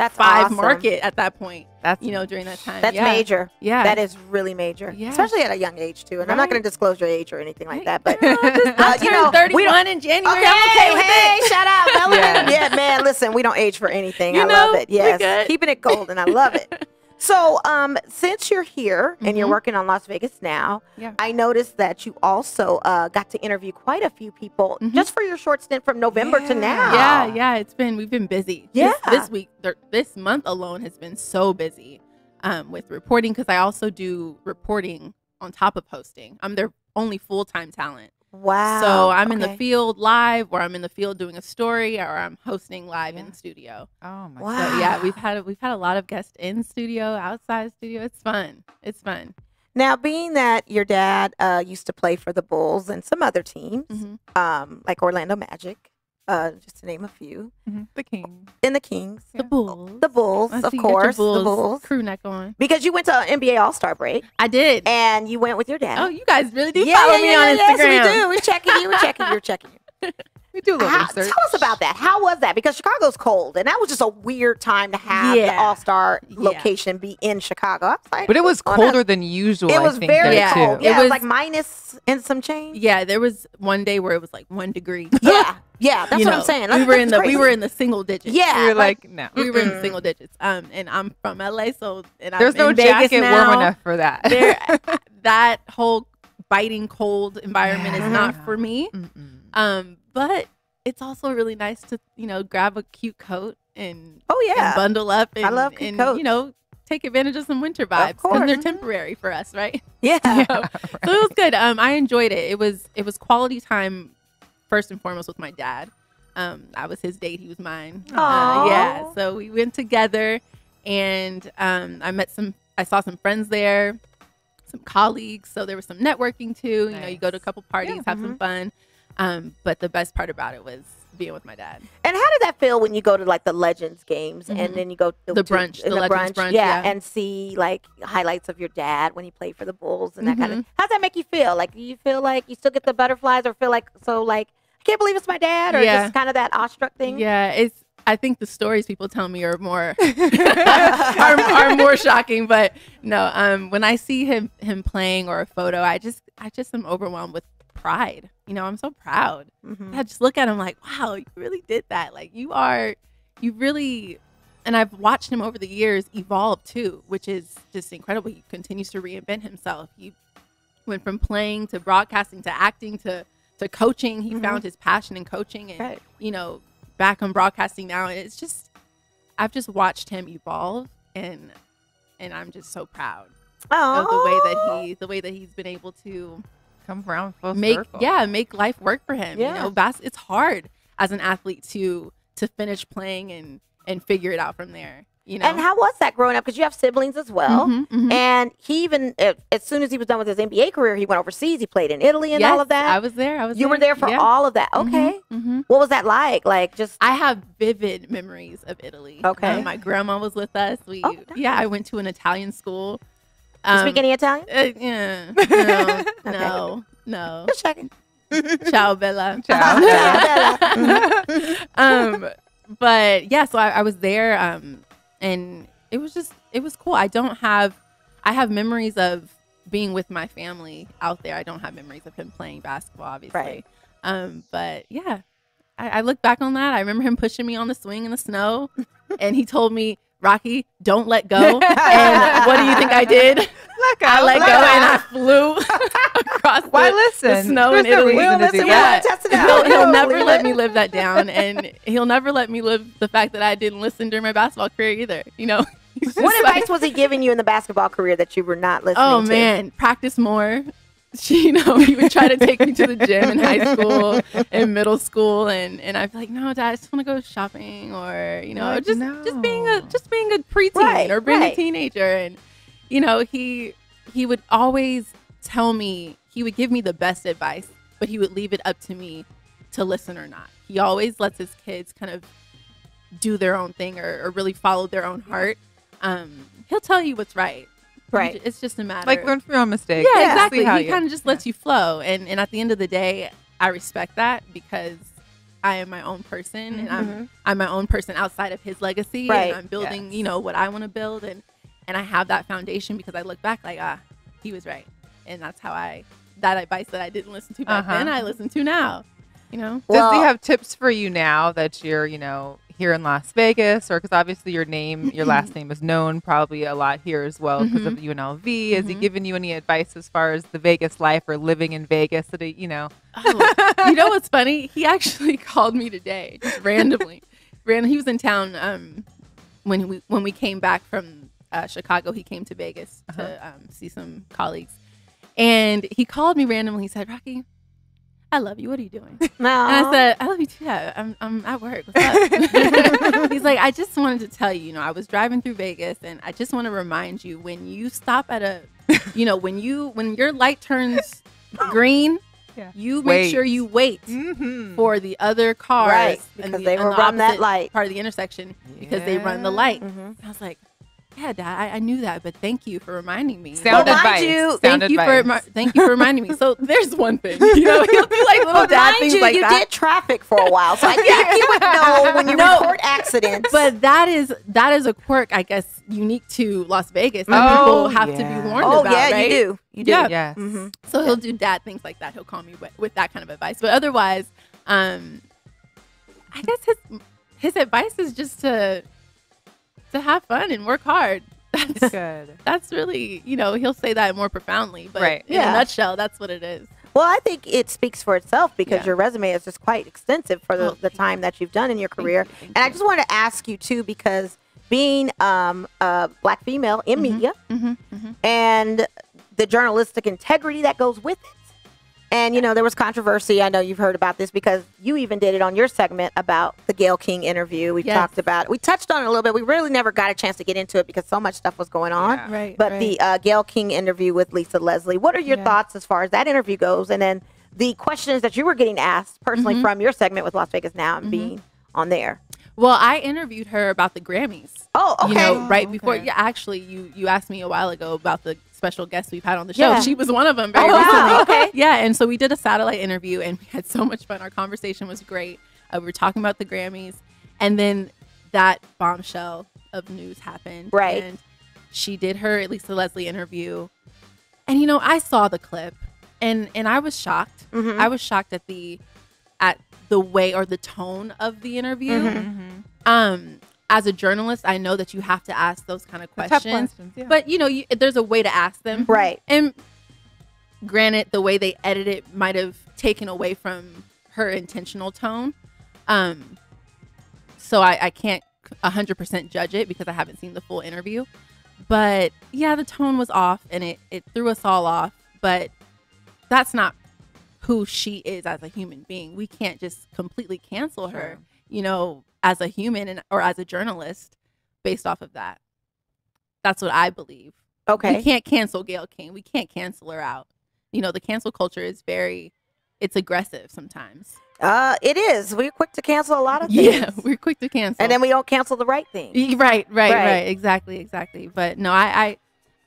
That's five awesome. market at that point. That's You know, during that time. That's yeah. major. Yeah, That is really major, Yeah. especially at a young age too. And I'm not going to disclose your age or anything like that, but No, just- Uh, I you know, 31 in January. Okay, okay hey, it. shout out, Melanie. Yeah. Yeah. man, listen, we don't age for anything. You I love it. Yes, keeping it golden. I love it. So, um, since you're here and you're Mhm. working on Las Vegas now, Yeah. I noticed that you also uh, got to interview quite a few people Mhm. just for your short stint from November to now. Yeah, yeah, it's been we've been busy. This- Yeah. this, week, th- this month alone has been so busy um, with reporting because I also do reporting on top of hosting. I'm their only full time talent. Wow. so I'm in the field live, or I'm in the field doing a story, or I'm hosting live Yeah. in studio. Oh my Wow. So yeah, we've had we've had a lot of guests in studio, outside studio. It's fun. It's fun. Now, being that your dad uh, used to play for the Bulls and some other teams, Mhm. um, like Orlando Magic, uh, just to name a few, Mhm. The king. and the Kings, The Bulls. the Bulls, of see you got your course, the Bulls. crew neck on. Because you went to NBA All Star break I did. and you went with your dad. oh, you guys really do yeah, follow yeah, me yeah, on yeah, Instagram. Yes, we do. We're checking you. We're checking you. We're checking you. We do a little How, research. tell us about that. How was that? Because Chicago's cold, and that was just a weird time to have the All Star Yeah. location be in Chicago. I was like, But it was on colder than usual. It I was think, very there, Yeah. too. cold. Yeah, It it was was- like minus and some change. Yeah, there was one day where it was like one degree. Yeah, yeah. That's You what know, I'm saying. We were in the that's we were in the single digits. Yeah, We were like- like, no. we were in Mm-mm. single digits. Um, and I'm from LA, so and There's I'm no jacket now. warm enough for that. There, that whole biting cold environment is not for me. Mm-mm. Um, but it's also really nice to you know grab a cute coat and, Oh and yeah. bundle up and, I love cute and coats. you know take advantage of some winter vibes course. they're Mhm. temporary for us, right? Yeah. so it was good. Um, I enjoyed it. It was it was quality time first and foremost with my dad. Um, I was his date. He was mine. Uh, yeah. So we went together, and um, I met some. I saw some friends there, some colleagues. So there was some networking too. You know, you go to a couple parties, Yeah. have Mm-hmm. some fun. Um, but the best part about it was being with my dad. And how did that feel when you go to like the Legends games Mhm. and then you go to The brunch, in the Legends brunch, yeah. and see like highlights of your dad when he played for the Bulls and that kind of. How does that make you feel? Like, do you feel like you still get the butterflies, or feel like so like I can't believe it's my dad, or Yeah. just kind of that awestruck thing? Yeah, it's. I think the stories people tell me are more are, are more shocking. But no, um, when I see him him playing or a photo, I just I just am overwhelmed with pride. You know, I'm so proud. Mhm. I just look at him like, wow, you really did that. Like you are, you really. And I've watched him over the years evolve too, which is just incredible. He continues to reinvent himself. He went from playing to broadcasting to acting to to coaching. He Mhm. found his passion in coaching, and Right. you know, back on broadcasting now. And it's just, I've just watched him evolve, and and I'm just so proud of the way that he, the way that he's been able to Come around full make, circle. yeah, make life work for him. Yeah. You know, bas- it's hard as an athlete to to finish playing and and figure it out from there. You know, And how was that growing up? Because you have siblings as well. Mhm, mhm. And he even, uh, as soon as he was done with his NBA career, he went overseas. He played in Italy and all of that. I was there. I was. you were there for yeah. all of that. Mhm, Okay. mhm. What was that like? Like just I have vivid memories of Italy. Okay. Uh, my grandma was with us. We, Oh, yeah. I went to an Italian school. you speak any Italian? Uh, yeah, no, Okay. no, no. Just checking. Ciao, Bella. Ciao. Bella. um, but yeah, so I, I was there, um, and it was just it was cool. I don't have, I have memories of being with my family out there. I don't have memories of him playing basketball, obviously. Right. Um, but yeah, I, I look back on that. I remember him pushing me on the swing in the snow, and he told me, "Roqui, don't let go." and what do you think I did? Let go. I let go and I flew across Why the, listen? the snow There's in no Italy. reason Well, to listen, do we that. test it out. He'll, he'll never let me live that down, and he'll never let me live the fact that I didn't listen during my basketball career either. You know. What like- advice was he giving you in the basketball career that you were not listening Oh to? man, practice more. She, you know, he would try to take me to the gym in high school and middle school, and and I'd be like, no, dad, I just want to go shopping, or you know, Like, just just being a no. just being a preteen Right, or being right. a teenager, and you know, he he would always tell me he would give me the best advice, but he would leave it up to me to listen or not. He always lets his kids kind of do their own thing or, or really follow their own heart. Um, he'll tell you what's right. Right. It's just a matter Like learn from your own mistakes. yeah, See exactly. He kind of just lets you flow, and and at the end of the day, I respect that because I am my own person, and I'm I'm my own person outside of his legacy, Right. and I'm building, Yes. you know, what I want to build, and and I have that foundation because I look back like ah, he was right, and that's how I that advice that I didn't listen to back Uh-huh. then, I listen to now, you know. Does he have tips for you now that you're, you know, here in Las Vegas, or because obviously your name, your last name is known probably a lot here as well because of UNLV. Has he Mhm. given you any advice as far as the Vegas life or living in Vegas? That he, you know, Oh, you know what's funny? He actually called me today, just randomly. Random. He was in town um, when we when we came back from uh, Chicago. He came to Vegas to um, see some colleagues, and he called me randomly. He said, "Roqui, I love you. What are you doing?" No. And I said, "I love you too. Yeah, I'm I'm at work. What's up?" He's like, "I just wanted to tell you. You know, I was driving through Vegas, and I just want to remind you when you stop at a, you know, when you when your light turns green." Yeah. You make Wait. sure you wait mm-hmm. for the other cars Right, and because the- they on will the run that light. part of the intersection because they run the light. Mhm. I was like, "Yeah, Dad, I, I knew that, but thank you for reminding me." sound Well, advice. you, sound thank you advice. for thank you for reminding me. So there's one thing, you know, he'll do like little But dad things you, like you that. did traffic for a while, so I think you would know when you No. report accidents. But that is that is a quirk, I guess, unique to Las Vegas that Oh, people have to be warned about. oh about. yeah, right? you do. You do. Yeah. yes. Mhm. So he'll do dad things like that. He'll call me with, with that kind of advice. But otherwise, um, I guess his his advice is just to to have fun and work hard. That's Good. that's really you know he'll say that more profoundly, but Right. in Yeah. a nutshell, that's what it is. Well, I think it speaks for itself because Yeah. your resume is just quite extensive for the, Oh, the thank time that you've done in your Thank career. you, thank And I just wanted to ask you too, because being um, a black female in Mhm. media Mhm, mhm. and the journalistic integrity that goes with it. And you know, there was controversy. I know you've heard about this because you even did it on your segment about the Gayle King interview. We've Yes. talked about it. We touched on it a little bit. We really never got a chance to get into it because so much stuff was going on. Yeah. Right, But right. the uh, Gayle King interview with Lisa Leslie, what are your Yeah. thoughts as far as that interview goes? And then the questions that you were getting asked personally Mhm. from your segment with Las Vegas Now and Mhm. being on there. well, I interviewed her about the Grammys. Oh, okay. You know, Oh, right before. okay. Yeah, actually, you you asked me a while ago about the special guests we've had on the show. Yeah. She was one of them. Very Oh, wow. Okay. Yeah, and so we did a satellite interview, and we had so much fun. Our conversation was great. Uh, we were talking about the Grammys, and then that bombshell of news happened. Right. And she did her at least Lisa Leslie interview, and you know, I saw the clip, and and I was shocked. Mhm. I was shocked at the at the way or the tone of the interview. Mhm. Mm-hmm. Um, as a journalist, I know that you have to ask those kind of questions, questions. Yeah. but you know, you, there's a way to ask them. Right. And granted, the way they edit it might have taken away from her intentional tone. Um, so I, I can't 100% judge it because I haven't seen the full interview. But yeah, the tone was off and it, it threw us all off. But that's not who she is as a human being. We can't just completely cancel her, Sure. you know, as a human and or as a journalist based off of that. That's what I believe. Okay. We can't cancel Gayle King. We can't cancel her out. You know, the cancel culture is very it's aggressive sometimes. Uh, it is. We're quick to cancel a lot of things. Yeah, we're quick to cancel. And then we don't cancel the right thing. Right, right, Right. right, Exactly, exactly. But no, I, I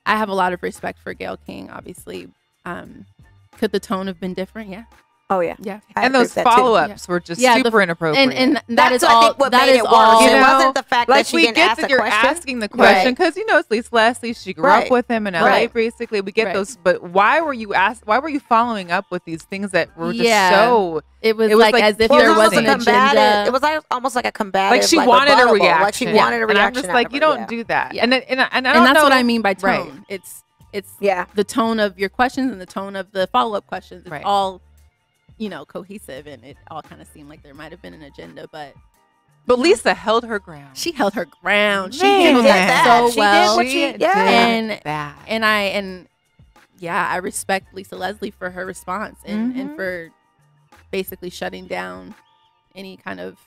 I have a lot of respect for Gayle King, obviously. Um could the tone have been different? Yeah. Oh yeah. Yeah. I and those with that, too. follow ups were just Yeah, the- super inappropriate. And and that That's is I all. think what that made is it worse. all. You it wasn't the fact like that she we didn't get ask that you're question. asking the question Right. because you know it's Lisa Leslie. She grew Right. up with him in LA. Right. Basically, we get Right. those. But why were you asked? Why were you following up with these things that were just Yeah. so It was, It was like, like as if Well, Well, there was was an almost a combative. agenda. It was like, almost like a combative. like she wanted a rebuttable, reaction? Like she wanted a And reaction. I'm just like, you don't do that. And and, and, I and don't that's what I mean by tone. It's it's Yeah. the tone of your questions and the tone of the follow up questions. It's Right. all you know cohesive, and it all kind of seemed like there might have been an agenda, but But Lisa held her ground. she held her ground. She Man. handled She did that that. so She did well. what she- did yeah. And- that. and I and yeah, I respect Lisa Leslie for her response and and Mhm. for basically shutting down any kind of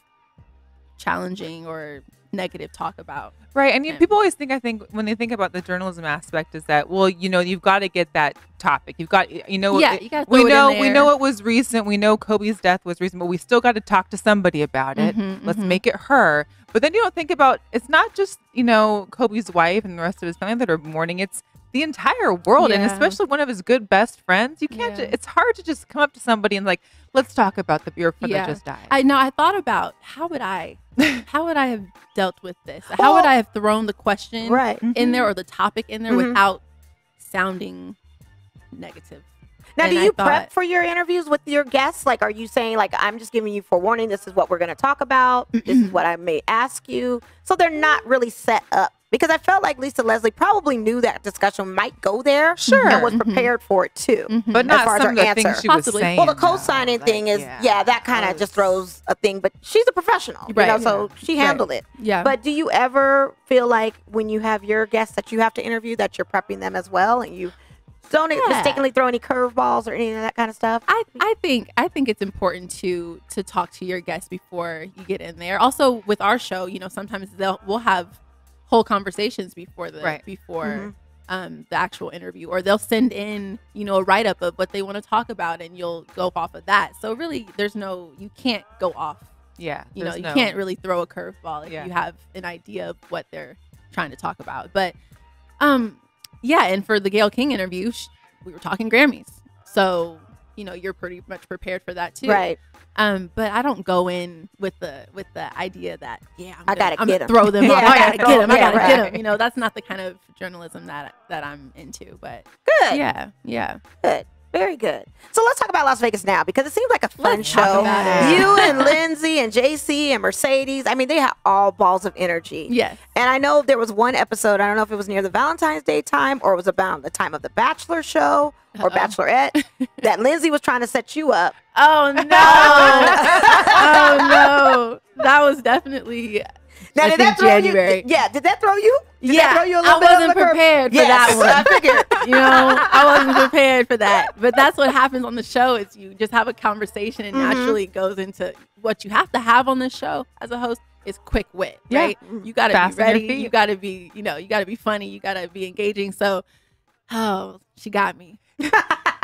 challenging or negative talk about. Right, and you, people always think. I think when they think about the journalism aspect, is that well, you know, you've got to get that topic. You've got, you know, yeah, it- you got to we know it we know it was recent. We know Kobe's death was recent, but we still got to talk to somebody about it. Mhm, Let's mhm. make it her. But then you don't think about it's not just you know Kobe's wife and the rest of his family that are mourning. It's the entire world, and especially one of his good best friends. You can't. Yeah. Ju- it's hard to just come up to somebody and like, let's talk about the your friend Yeah. that just died. I know. I thought about how would I, how would I have dealt with this? How would I have thrown the question Right. in there or the topic in there Mhm. without sounding negative? Now, And do you thought- prep for your interviews with your guests? Like, are you saying like I'm just giving you forewarning? This is what we're going to talk about. this is what I may ask you. So they're not really set up because I felt like Lisa Leslie probably knew that discussion might go there. Sure. and was Mhm. prepared for it too. Mhm. but as not far as some her of the answer. things she was Possibly. saying. Well, the co-signing Like, thing is, yeah, that kind of just throws a thing. But she's a professional, you Right. know, so she handled it. yeah. But do you ever feel like when you have your guests that you have to interview that you're prepping them as well, and you don't Yeah. mistakenly throw any curveballs or any of that kind of stuff? I, I think I think it's important to to talk to your guests before you get in there. Also, with our show, you know, sometimes they'll we'll have whole conversations before the Right. before Mhm. um, the actual interview, or they'll send in you know a write up of what they want to talk about, and you'll go off of that. So really, there's no you can't go off. Yeah, You know, you no- can't really throw a curveball if Yeah. you have an idea of what they're trying to talk about. But um, yeah, and for the Gayle King interview, sh- we were talking Grammys, so you know you're pretty much prepared for that too. Right. Um, but I don't go in with the with the idea that yeah, I'm I gonna, gotta I'm get gonna 'em. throw them Yeah, off. I gotta get them. I gotta get them. You know, that's not the kind of journalism that that I'm into. But Good. yeah, yeah. Good. Very good. So let's talk about Las Vegas now because it seems like a fun Let's show. You and Lindsay and JC and Mercedes. I mean, they have all balls of energy. Yes. And I know there was one episode, I don't know if it was near the Valentine's Day time or it was about the time of the Bachelor show or Uh-oh. Bachelorette, that Lindsay was trying to set you up. Oh no! oh no! That was definitely Now, did that throw January. you? Yeah, did that throw you? Did yeah. throw you a little I wasn't the curve? prepared for Yes, that one. I figured. you know, I wasn't prepared for that. But that's what happens on the show is you just have a conversation and Mhm. naturally it goes into what you have to have on the show as a host is quick wit, Yeah. right? You got to be ready. You got to be, you know, you got to be funny. You got to be engaging. So, oh, she got me.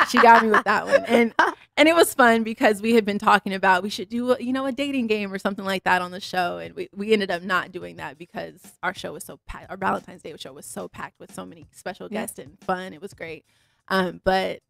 she got me with that one. And and it was fun because we had been talking about we should do, a, you know, a dating game or something like that on the show and we, we ended up not doing that because our show was so packed. Our Valentine's Day show was so packed with so many special Yeah. guests and fun. It was great. Um but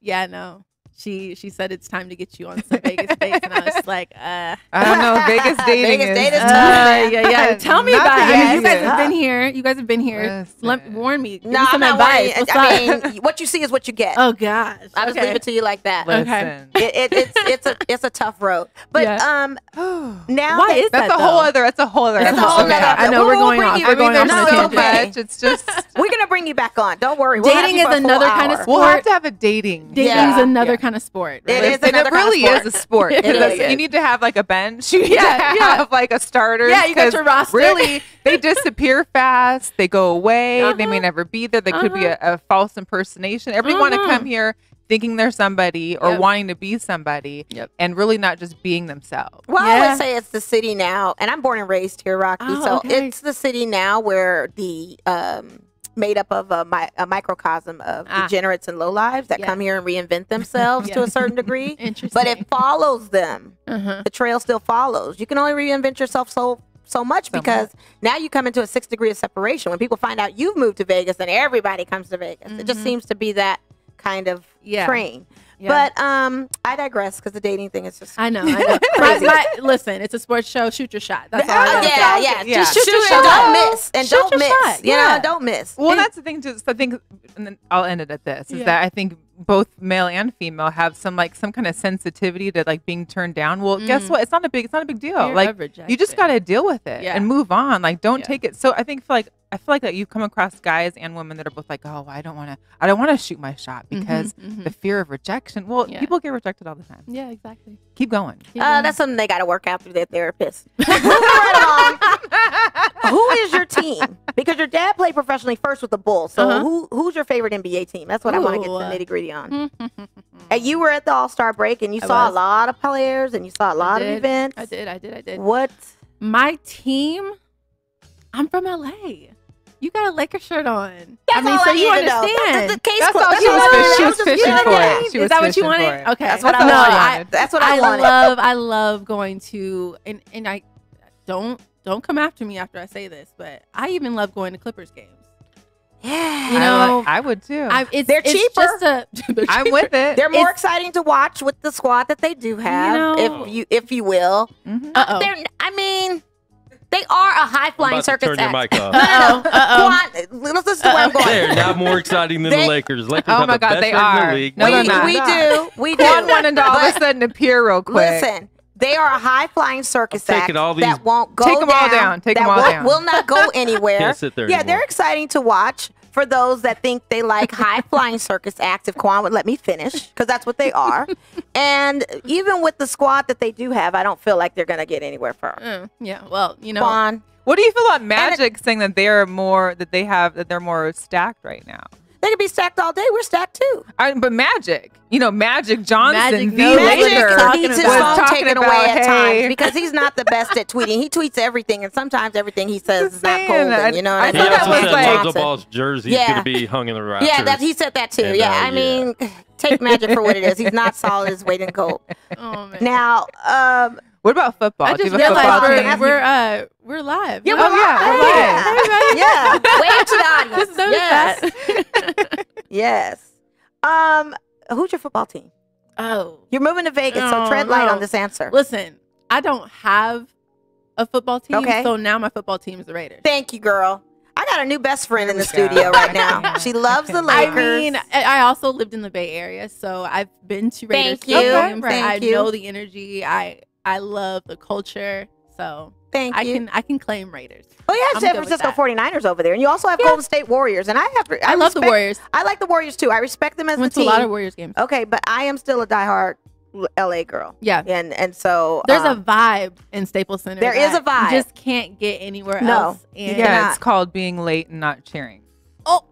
yeah, no. She she said it's time to get you on some Vegas dates and I was like, uh I don't know. Vegas dating Vegas is. date is uh, tough, man. yeah, yeah. Tell me Not about it. I mean, you guys have been here. You guys have been here. Let warn me. Give No, me I'm some not advice. worried. What's I mean, what you see is what you get. oh gosh. I'll just Okay. leave it to you like that. Listen. It, it, it's it's a it's a tough road, but Yeah. um now Why that- is That's that a whole though? other. That's a whole other. That's a episode. whole nother- I know We'll- we're going off. We're going off no, so it's tangent. okay. much. It's just we're gonna bring you back on. Don't worry. Dating is another kind of sport. we'll have to have a dating. Dating is another Yeah. Kind of sport. It right? is and another it kind of really sport. is a sport. It because is. You need to have like a bench. You need Yeah, to yeah. have like a starter. Yeah, you got your roster. Really, they disappear fast. They go away. They may Uh-huh. never be there. They could be a, a false impersonation. Everyone to Mhm. come here thinking they're somebody or Yep. wanting to be somebody Yep. and really not just being themselves. Well, I would say it's the city now, and I'm born and raised here, Roqui. Oh, so okay. it's the city now where the um, made up of a, mi- a microcosm of Ah. degenerates and lowlives that Yeah. come here and reinvent themselves to a certain degree. Interesting. but it follows them. uh-huh. The trail still follows. You can only reinvent yourself so so much So because now you come into a six degree of separation. When people find out you've moved to Vegas, then everybody comes to Vegas. It just Mhm. seems to be that kind of Yeah. train. Yeah. But um, I digress because the dating thing is just. I know. I know. my, my, listen, it's a sports show. Shoot your shot. That's all. I Oh, gotta yeah, yeah, Yeah. Just Shoot shoot, your shot. don't miss, and Shoot don't miss. shot, You yeah. know, don't miss. Well, And- that's the thing too. So I think, and then I'll end it at this: is Yeah. that I think both male and female have some like some kind of sensitivity to like being turned down. Well, guess Mm. what? It's not a big. It's not a big deal. Fear like of you just got to deal with it Yeah. and move on. Like don't Yeah. take it. So I think feel like I feel like that you've come across guys and women that are both like, oh, I don't want to. I don't want to shoot my shot Mhm, because mhm. the fear of rejection. Well, Yeah. people get rejected all the time. Yeah, exactly. Keep going. Keep Uh, going. that's something they got to work out through their therapist. Moving right along. Who is your team? Because your dad played professionally first with the Bulls. So Uh-huh. who who's your favorite NBA team? That's what I want to get the nitty gritty on. And you were at the All Star break, and you I saw a lot of players, and you saw a lot of events. I did. I did. I did. What? My team. I'm from LA. You got a Lakers shirt on. That's I mean, all so I you needed to know. understand. That's the case That's all she was I fish- she was fishing for that. it. She was Is that what you wanted? Okay, That's what I no, wanted. I, That's what I, I wanted. love. I love going to and and I don't don't come after me after I say this, but I even love going to Clippers games. yeah. You I, know, I would too. I, it's, They're it's cheaper. Just a, they're I'm with it. They're more It's- exciting to watch with the squad that they do have, know- if you if you will. Mhm. Uh-oh. I mean, they are a high flying about to circus turn your mic off. Uh-oh. Uh-oh. Quan, let's listen to where I'm going. They're not more exciting than They- the Lakers. Lakers Oh have my the God, best they are. the. No, we, they're not. we do, we do. Quan wanted to all of a But sudden appear real quick. Listen, they are a high flying circus I'm act all these- that won't go Take 'em all down. down. Take that 'em all won't- down. Will not go anywhere. Can't sit there yeah, anymore. they're exciting to watch for those that think they like high flying circus acts. If Quan would let me finish, because that's what they are. and even with the squad that they do have, I don't feel like they're gonna get anywhere for Uh, yeah. Well, you know, Quan. What do you feel about Magic saying that they are more that they have that they're more stacked right now? They could be stacked all day. We're stacked too. I, but Magic, you know, Magic Johnson, Magic the knows Magic talking needs was about. talking taken about, away at times because he's not the best at tweeting. He tweets everything, and sometimes everything he says is not saying, golden. You know I what I He mean? thought that was said like- Lonzo Ball's jersey is Yeah. going to be hung in the rafters. Yeah, that he said that too. And, yeah, uh, I mean, take Magic for what it is. He's not solid as weight in gold. oh man. Now, um, What about football? I just have a football realized we're, we're uh we're live. yeah, We're we're yeah, live. we're yeah, yeah. Wave to the audience. Just yes, that. yes. Um, who's your football team? oh, You're moving to Vegas, so Oh, tread light no. on this answer. listen, I don't have a football team, Okay. so now my football team is the Raiders. Thank you, girl. I got a new best friend in the Here studio right now. She loves the I I mean, I I also lived in the Bay Area, so I've been to Raiders Thank you. games. Thank I you. know the energy. I I love the culture. So Thank I you. can I can claim Raiders. oh, you have I'm San Francisco that. 49ers over there, and you also have Yeah. Golden State Warriors. And I have, I, I, love the Warriors. I like the Warriors too. I respect them as I went the to a lot of Warriors games. Okay, but I am still a diehard LA girl, Yeah. and and so There's um, a vibe in Staples Center. There is a vibe. You just can't get anywhere No, else. you And yeah, it's called being late and not cheering. oh,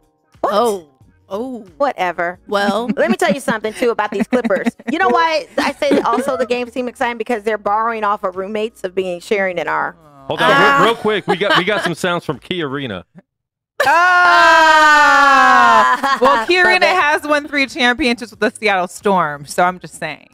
what? oh, oh. whatever. Well, Let me tell you something too about these Clippers. You know why I say also the games seem exciting because they're borrowing off of roommates of being sharing in our. Hold on, Ah. real, real quick. We got we got some sounds from Key Arena. Ah! well, Key Arena has won three championships with the Seattle Storm, so I'm just saying.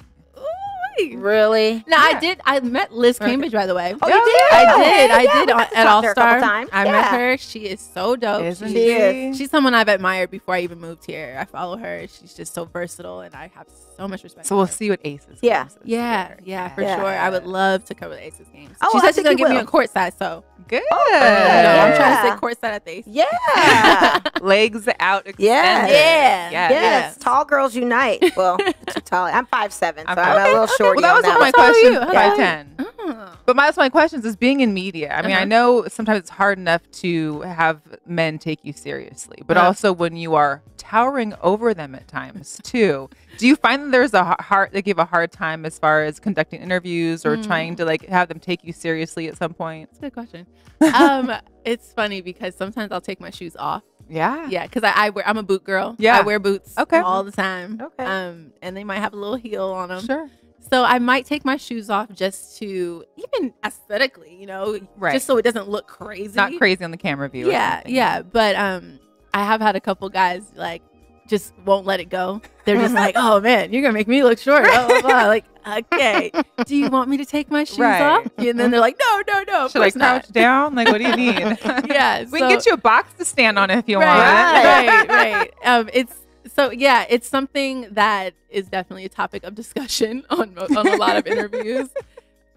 Ooh-wee. Really? No, Yeah. I did. I met Liz Cambage, by the way. Oh, you did? I did. I did we on, got to at All to her a couple Star. I Yeah. met her. She is so dope. Isn't She she? is. she's someone I've admired before I even moved here. I follow her. She's just so versatile, and I have so much respect. So we'll see what Aces. Yeah. games Yeah, yeah, for Yeah. sure. I would love to cover the Aces games. Oh, she I said she's gonna you give me will. a courtside, so Good. Oh, you know, I'm trying Yeah. to sit courtside at the Aces. Yeah. Legs out. Extended. Yeah. Yeah. Yes. yes. Tall girls unite. Well, too tall. I'm five seven, so I'm I'm, a little shorty Well, that was on one of my that. How tall are questions. you? How Five tall are you? ten. Oh. But my, that's my questions is being in media. I mean, I Uh-huh. know sometimes it's hard enough to have men take you seriously, but Uh-huh. also when you are towering over them at times too. Do you find that there's a hard they give a hard time as far as conducting interviews or Mm. trying to like have them take you seriously at some point? That's a good question. um, it's funny because sometimes I'll take my shoes off. Yeah. Yeah, because I, I wear I'm a boot girl. Yeah. I wear boots Okay. all the time. Okay. Um, and they might have a little heel on them. Sure. So I might take my shoes off just to even aesthetically, you know, Right. just so it doesn't look crazy. Not crazy on the camera view. Yeah, yeah. But um, I have had a couple guys like just won't let it go. They're just like, "Oh man, you're gonna make me look short." Blah, blah, blah. Like, okay, do you want me to take my shoes Right. off? And then they're like, "No, no, no." Should I course not." crouch down? Like, what do you need? Yeah, we can get you a box to stand on if you right, want. right, right. Um, it's so yeah, it's something that is definitely a topic of discussion on on a lot of interviews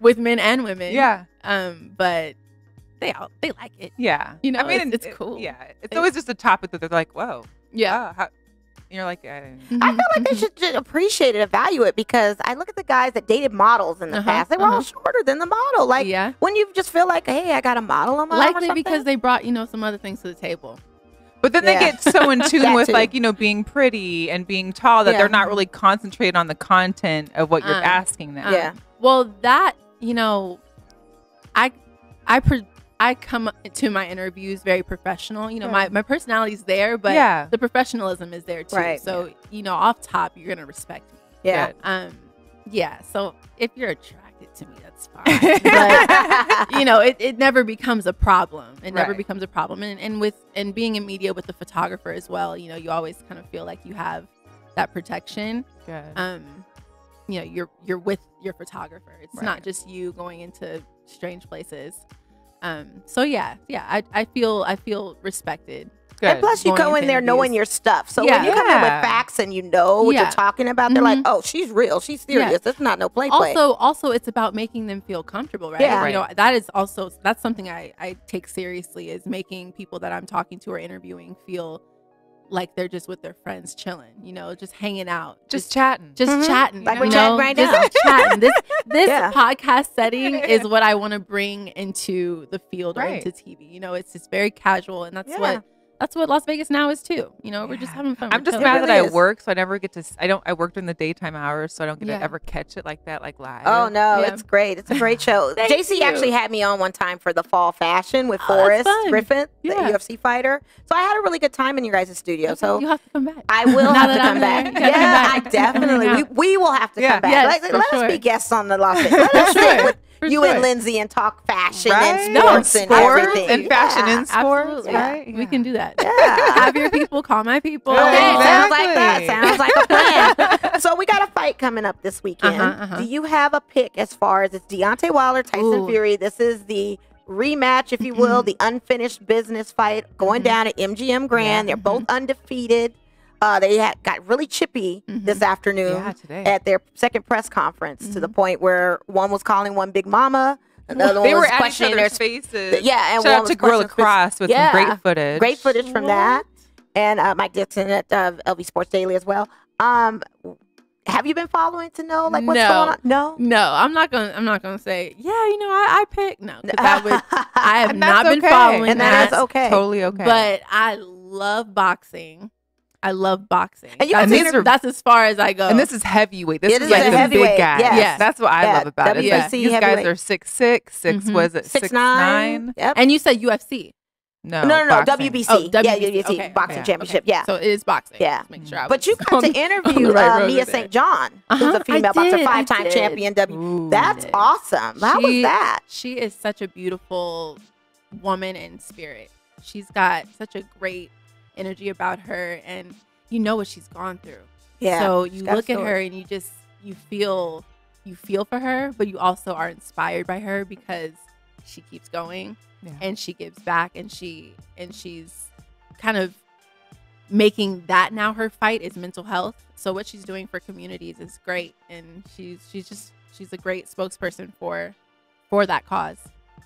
with men and women. Yeah. Um, but they all they like it. Yeah. You know, I mean, it's- it's it- cool. Yeah. It's It- always just a topic that they're like, whoa. Yeah. oh, how, you're like, I, I feel like they mhm. should just appreciate it, evaluate it, because I look at the guys that dated models in the Uh-huh, past. They were all uh-huh. shorter than the model. Like, yeah. when you just feel like, hey, I got a model on my arm or Likely because they brought you know some other things to the table. But then Yeah. they get so in tune with too. like, you know, being pretty and being tall that Yeah. they're not really concentrated on the content of what you're Uh, asking them. Yeah. Well, that you know, I I pre- I come to my interviews very professional. You know, my my personality's there, but Yeah. the professionalism is there too. Right. So you know, off top, you're gonna respect me. yeah. Good. Um, yeah. So if you're attracted to me, that's fine. but you know, it, it never becomes a problem. It never becomes a problem. And and with and being in media with the photographer as well, you know, you always kind of feel like you have that protection. Good. Um, you know, you're you're with your photographer. It's Right. not just you going into strange places. Um, so yeah, yeah, I, I feel I feel respected. Good. And plus, you go in there knowing your stuff. So Yeah. when you come in with facts and you know what Yeah. you're talking about, they're like, Mhm. "Oh, she's real. She's serious. It's not no play play." also also it's about making them feel comfortable right Yeah. you know that is also that's something i i take seriously is making people that i'm talking to or interviewing feel like they're just with their friends chilling you know just hanging out just chatting. just Mhm. chatting Like you we're know? chatting right just now. chatting this this Yeah. podcast setting is what i want to bring into the field or into tv you know it's just very casual and that's Yeah. what that's what las vegas now is too you know we're just having fun I'm We're just chilling. mad really that I is. work, so I never get to. I don't. I work during the daytime hours, so I don't get Yeah. to ever catch it like that, like live. Oh no, Yeah. it's great. It's a great show. Thank JC you. actually had me on one time for the fall fashion with Oh, Forrest fun. Griffin, Yeah. the UFC fighter. So I had a really good time in your guys' studio. Okay, So you have to come back I will have that to I'm come there, back. you gotta come Yeah, back. I definitely. We, we will have to Yeah. come back. Yes, Like, let sure. us be guests on the Las Vegas. Let us sure. with For you sure. and Lindsay and talk fashion Right? and No, sports and sports everything. and fashion Yeah. in sports, Absolutely. right? We can do that. Yeah. Have your people call my people. Yeah, Okay, sounds like that. Sounds like a plan. so we got a fight coming up this weekend. Uh-huh, uh-huh. Do you have a pick as far as it's Deontay Wilder, Tyson Ooh. Fury? This is the rematch, if you will, the unfinished business fight going Mhm. down at MGM Grand. Yeah. They're both undefeated. Uh, they had, got really chippy Mhm. this afternoon Yeah, at their second press conference to the Mhm. point where one was calling one Big Mama, another they one were was at questioning their faces. yeah, and Shout one out was to Gorilla Cross with Yeah. some great footage. Great footage from that. And uh, Mike Dixon at uh, LV Sports Daily as well. Um, have you been following to know like what's No. going on? No. No, I'm not gonna. I'm not gonna say. Yeah, you know, I, I picked. No, would. I have not that's been following and that. that is okay. Totally okay. But I love boxing. I love boxing. And you that's, have as, that's as far as I go. and this is heavyweight. This It is is like a the big guys. yes. Yes. That's what I Yeah, love about it. WBC Like, These guys heavyweight. are six six, six Mhm. was it Six, six nine. nine? Yep. and you said UFC. No, no, no, no. WBC. Oh, Yeah, WBC. WBC. Okay, Boxing okay, Championship. Okay, Yeah. So it is boxing. Yeah. Make sure I but you got to interview right uh, Mia. St. John, who's Uh-huh, a female boxer, five-time champion. W. Ooh. That's did. awesome. How was that? She is such a beautiful woman in spirit. She's got such a great energy about her, and you know what she's gone through. Yeah. So you look at her and you just you feel you feel for her, but you also are inspired by her because she keeps going Yeah. and she gives back and she and she's kind of making that now her fight is mental health. So what she's doing for communities is great and she's she's just she's a great spokesperson for for that cause.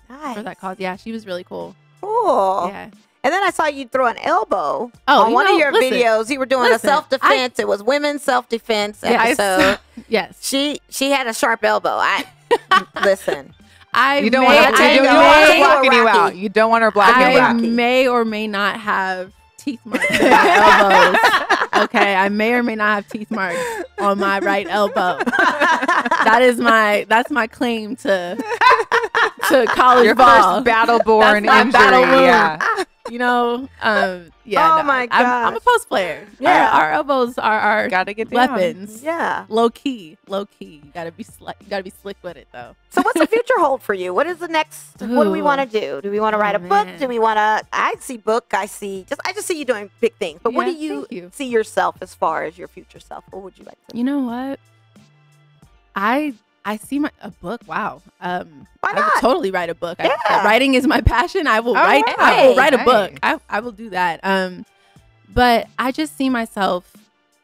Nice. For that cause. Yeah, she was really cool. Cool. Yeah. And then I saw you throw an elbow Oh, on one know, of your listen, videos. You were doing listen, a self defense. It was women's self defense Yeah, I episode. Yes. she she had a sharp elbow. I listen. I You don't may, want her, I you don't want her blocking you out. You don't want her blocking you I out. Roqui. may or may not have teeth marks on my elbows. Okay, I may or may not have teeth marks on my right elbow. That is my that's my claim to to college Your ball. first battle-born That's my injury. battle wound. yeah. You know, um, yeah. Oh no, my I'm, I'm a post player. Yeah. our, our elbows are our Gotta get down. weapons. yeah. Low key, low key. You gotta be slick. You gotta be slick with it though. So what's the future hold for you? What is the next? What do we want to do? Do we want to Oh, write a book? Do we want to? I see book. I see just. I just see you doing big things. But what do you, you. see yourself as far as your future self? What would you like to? You know what? I I see my a book. Wow. Um, Why I would totally write a book. I- Yeah. writing is my passion. I will All write. I will write a book. Nice. I, I will do that. Um, but I just see myself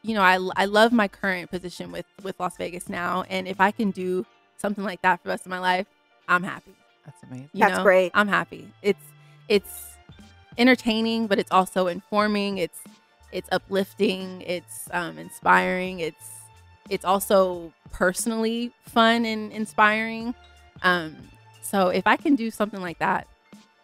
you know, I I love my current position with with Las Vegas now, and if I can do something like that for the rest of my life, I'm happy. That's amazing. You That's know? great. I'm happy. It's it's entertaining, but it's also informing. It's it's uplifting. It's um, inspiring. It's it's also personally fun and inspiring. Um, so if I can do something like that,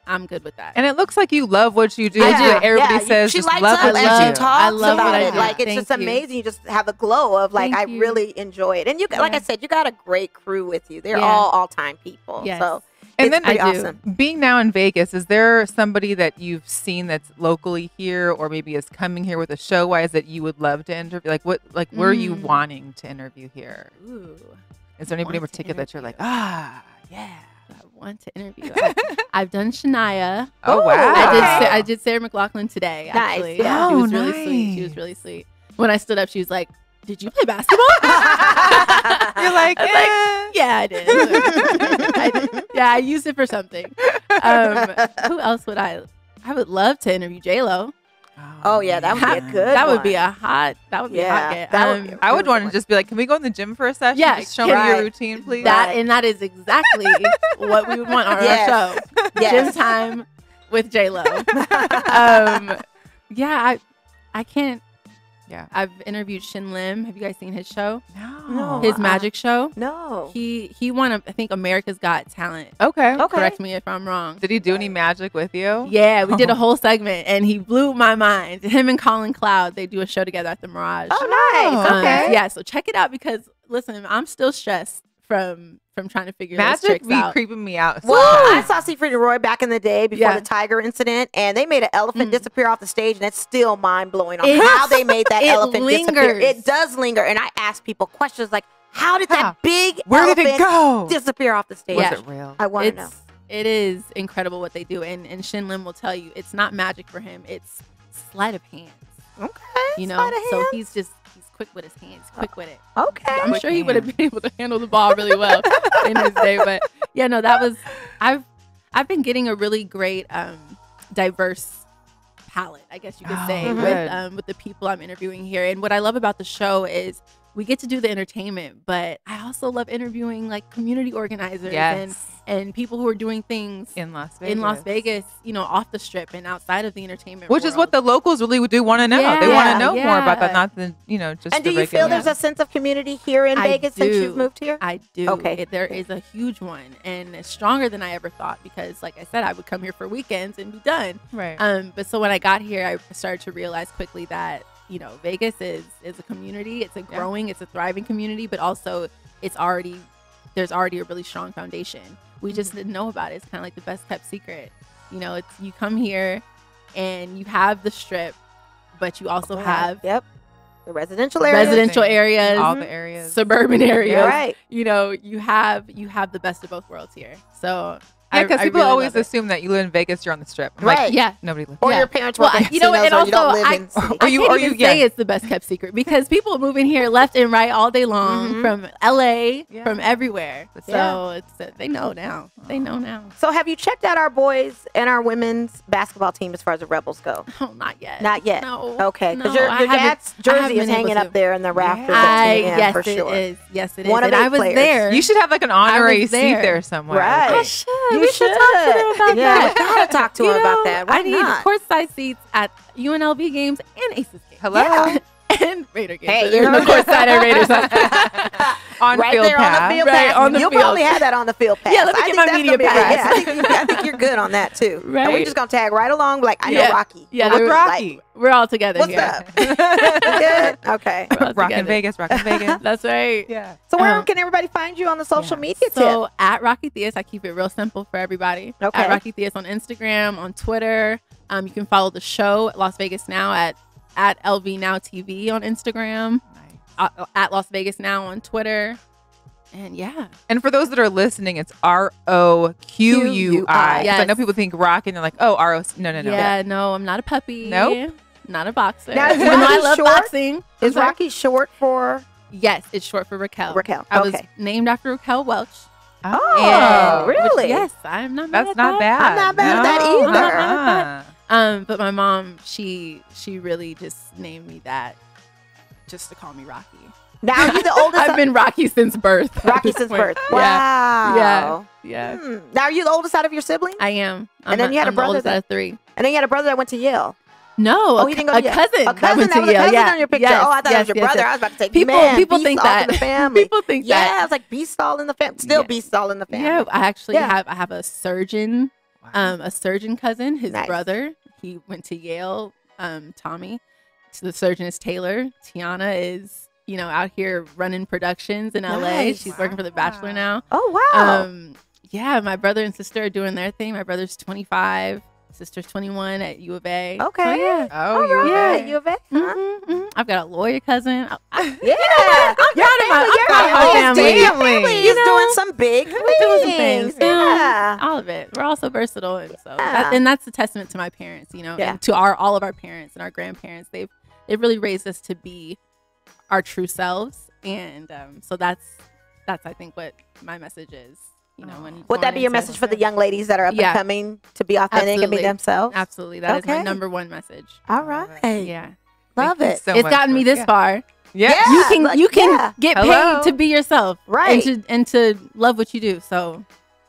I'm good with that. And it looks like you love what you do. I too. do. Everybody Yeah, says she just lights love up what as you love- she talks I love about what I it. Like it's Thank just amazing. You just have a glow of like Thank I you. really enjoy it. And you, like I said, you got a great crew with you. They're Yeah. all all time people. Yes. So And it's then I do. awesome. Being now in Vegas, is there somebody that you've seen that's locally here, or maybe is coming here with a show wise that you would love to interview? Like what? Like where are you Mm. wanting to interview here? Ooh, Is there anybody in particular that you're like, ah, yeah? I want to interview. I've, I've done Shania. Oh wow! I did. I did Sarah McLachlan today. Nice, Actually, yeah. she Oh, was really sweet. She was really sweet. When I stood up, she was like, "Did you play basketball?" You're like, I was eh. yeah, I did. I did. Yeah, I used it for something. Um, who else would I? I would love to interview J Lo. Oh, yeah, that would be a good That would be a hot. That would be a Yeah, hot get. that would be a I would want good to just be like, can we go in the gym for a session? Yeah, just show can- me your routine, please. that, and that is exactly what we would want on Yes. our show. Yes. Gym time with J Lo. um, yeah, I, I can't. Yeah. I've interviewed Shin Lim. Have you guys seen his show? no, No. His magic show. No. He he won. A, I think America's Got Talent. Okay. Okay. Correct me if I'm wrong. Did he do any magic with you? Yeah, we did a whole segment, and he blew my mind. Him and Colin Cloud, they do a show together at the Mirage. Oh, nice. Um, Okay. yeah, so check it out because listen, I'm still stressed from from trying to figure those Magic tricks be out. creeping me out. Well, I sometimes. saw Siegfried and Roy back in the day before Yeah. the tiger incident, and they made an elephant Mm. disappear off the stage, and it's still mind blowing on It- how they made that it elephant disappear. lingers. It does linger, and I ask people questions like, "How did How? that big Where did elephant it go? disappear off the stage?" Was Yeah. it real? I want to know. it's incredible what they do, and and Shin Lim will tell you it's not magic for him. It's sleight of hand. Okay, You know, sleight of so he's just he's quick with his hands, quick with it. okay. I'm Quick sure he would have been able to handle the ball really well in his day. But yeah, no, that was I've I've been getting a really great um diverse palette, I guess you could Oh, say, good. with um with the people I'm interviewing here. And what I love about the show is we get to do the entertainment, but I also love interviewing like community organizers and Yes. and people who are doing things in Las Vegas. in Las Vegas, you know, off the strip and outside of the entertainment. Which is what the locals really do want to know. they want to know more about that, not the you know just. and do the you feel regular- there's a sense of community here in I Vegas since you've moved here? I do. Okay. It, there is a huge one, and it's stronger than I ever thought because, like I said, I would come here for weekends and be done. right? Um, but so when I got here, I started to realize quickly that you know Vegas is is a community. It's a Yeah. growing, it's a thriving community, but also it's already there's already a really strong foundation. We just Mm-hmm. didn't know about it. It's kind of like the best kept secret. You know, it's you come here and you have the strip, but you also have yep the residential area. residential Everything. areas, all the areas. suburban areas. right. You know, you have you have the best of both worlds here. So yeah, because people really always love it. assume that you live in Vegas, you're on the strip. I'm Right. Like, yeah. nobody lives. Or Yeah. your parents Well, work you know, casinos and or you don't also live I- in the city. Or I you- can't or even you- yeah. say it's the best kept secret because people move in here left and right all day long Mhm. from LA, Yeah. from everywhere. So Yeah. it's uh, they know now. They know now. So have you checked out our boys and our women's basketball team as far as the Rebels go? Oh, not yet. Not yet. No. Okay, because No, your, your dad's jersey is hanging up there in the rafters. Yeah. at I yes for sure. is. Yes it is. One of and I was players. there. You should have like an honorary seat there. there somewhere. Right. I should. You we should, talk to them about yeah, that. we gotta talk to You him about know, that. Why I need not? courtside seats at UNLV games and Aces games. Hello. Yeah. And Raider games. Hey, So you there's know- no courtside at Raiders. on right field there pass. on the field Right, pass. on the You'll field. probably have that on the field pass. Yeah, let me I get think my that's media gonna pass. Yeah, I think, you, I think you're good on that too. And we're just gonna tag right along. Like I know Yeah. Roqui. Yeah, I'm they're- Roqui. We're all together What's here. up? good. Okay. We're Rock in. Vegas, rock in Vegas. That's right. yeah. So where Um, can everybody find you on the social yeah. media? So tip? at Roqui Theus, I keep it real simple for everybody. Okay. At Roqui Theus on Instagram, on Twitter. Um, you can follow the show at Las Vegas Now at at LV Now TV on Instagram. Nice. Uh, at Las Vegas Now on Twitter. And yeah, And for those that are listening, it's R O Q U I. Yes. I know people think rock and they're like, oh, R O. No, no, no. yeah, no, I'm not a puppy. Nope. not a boxer. Now, is Even though I love short? boxing. Is I'm sorry? Roqui short for Yes, it's short for Raquel. Raquel? I was named after Raquel Welch. Oh, And- which- really? yes, I'm not. mad That's at not that. bad. I'm not mad at No, that either. Not mad. Um, but my mom, she she really just named me that just to call me Roqui. Now you're the oldest. I've been Roqui since birth. Roqui since point. birth. Yeah. Wow. Yeah. Hmm. Now are you the oldest out of your siblings? I am. I'm And then you had a I'm the brother oldest that- out of three. and then you had a brother that went to Yale. No, Oh, a, you didn't cou- go a to Yale. cousin. A that cousin went that to was a Yale. cousin yeah. on your picture. Yes, oh, I thought yes, it was your yes, brother. yes. I was about to say, People- man, people beast think that. in the family. People think yeah, that. I was like beast all in the family. Still Yeah. beast all in the family. Yeah, I actually Yeah. have I have a surgeon, um, a surgeon cousin. His Nice. brother, he went to Yale. Um, Tommy, so the surgeon is Taylor. Tiana is you know out here running productions in LA. Nice. She's working for The Bachelor now. Oh wow. Um, yeah, my brother and sister are doing their thing. My brother's 25, sister's 21 at U of A. So, Okay. yeah. Oh, all you're right. right. You of it? Huh? Mhm, mhm. I've got a lawyer cousin. I- I- Yeah. I'm proud of my- I'm proud of my family. family. He's You know, doing some big things. Doing some things. Yeah. all of it. We're all so versatile, and so Yeah. that, and that's a testament to my parents, you know, Yeah. and to our all of our parents and our grandparents. They've they've really raised us to be our true selves, and um, so that's that's I think what my message is. You know, when Would that be your message for the young ladies that are up Yeah. and coming to be authentic and be themselves? Absolutely, that is Okay. my number one message. All right. Yeah, Love Thank it. so it's gotten me this yeah. far. Yeah. Yeah. You can you can yeah. get Hello. paid to be yourself, Right. And to and to love what you do. So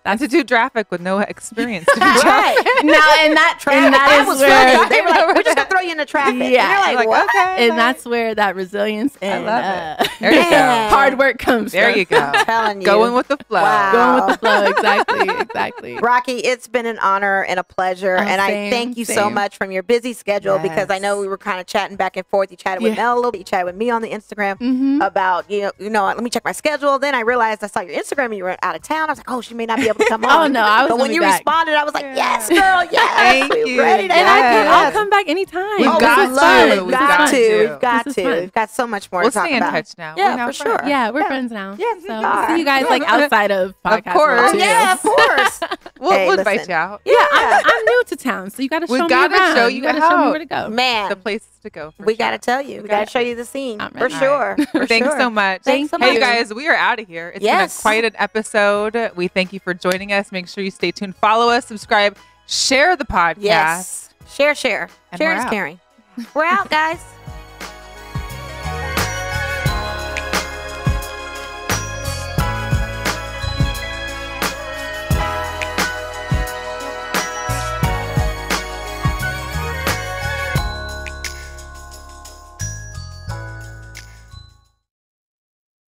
And to do traffic with no experience to Right. now and that and that that is was where funny. They were like, we're just gonna throw you in the traffic. And Yeah. you're like, Like, what? okay. and that's where that resilience and uh, There you go. Hard work comes. There from. you go. I'm telling you. Going with the flow. Wow. Going with the flow. Exactly. Exactly. Roqui, it's been an honor and a pleasure. Oh, and I thank you so much from your busy schedule because I know we were kind of chatting back and forth. You chatted with Yeah. Mel a little bit, you chatted with me on the Instagram Mhm. about, you know, you know, let me check my schedule. Then I realized I saw your Instagram and you were out of town. I was like, oh, she may not be able to come oh, on. Oh, no, I was But when be you back. responded, I was like, Yeah. yes, girl, yes. Thank we're you. Ready to And I have can, you. I'll come back anytime. Oh, We've we got would to. love it. We've We've got got to. to. We've got to. fun. We've got so much more We'll to talk stay in about. touch now. Yeah, We're for sure. Yeah, we're Yeah. friends now. Yes, we so are. see you guys like outside of podcast. course. world, Oh, yeah, of course. We'll, invite you out. Yeah, I'm, I'm new to town, so you got to show We me gotta around. show you got to show me where to go. Man, The places to go. for we sure. got to tell you. We got to show you the scene for in. sure. for Thanks sure. so much. Thanks so Hey, much. you guys, we are out of here. It's Yes. been a, quite an episode. We thank you for joining us. Make sure you stay tuned. Follow us, subscribe, share the podcast. Yes. Share, share. And share is out. caring. We're out, guys.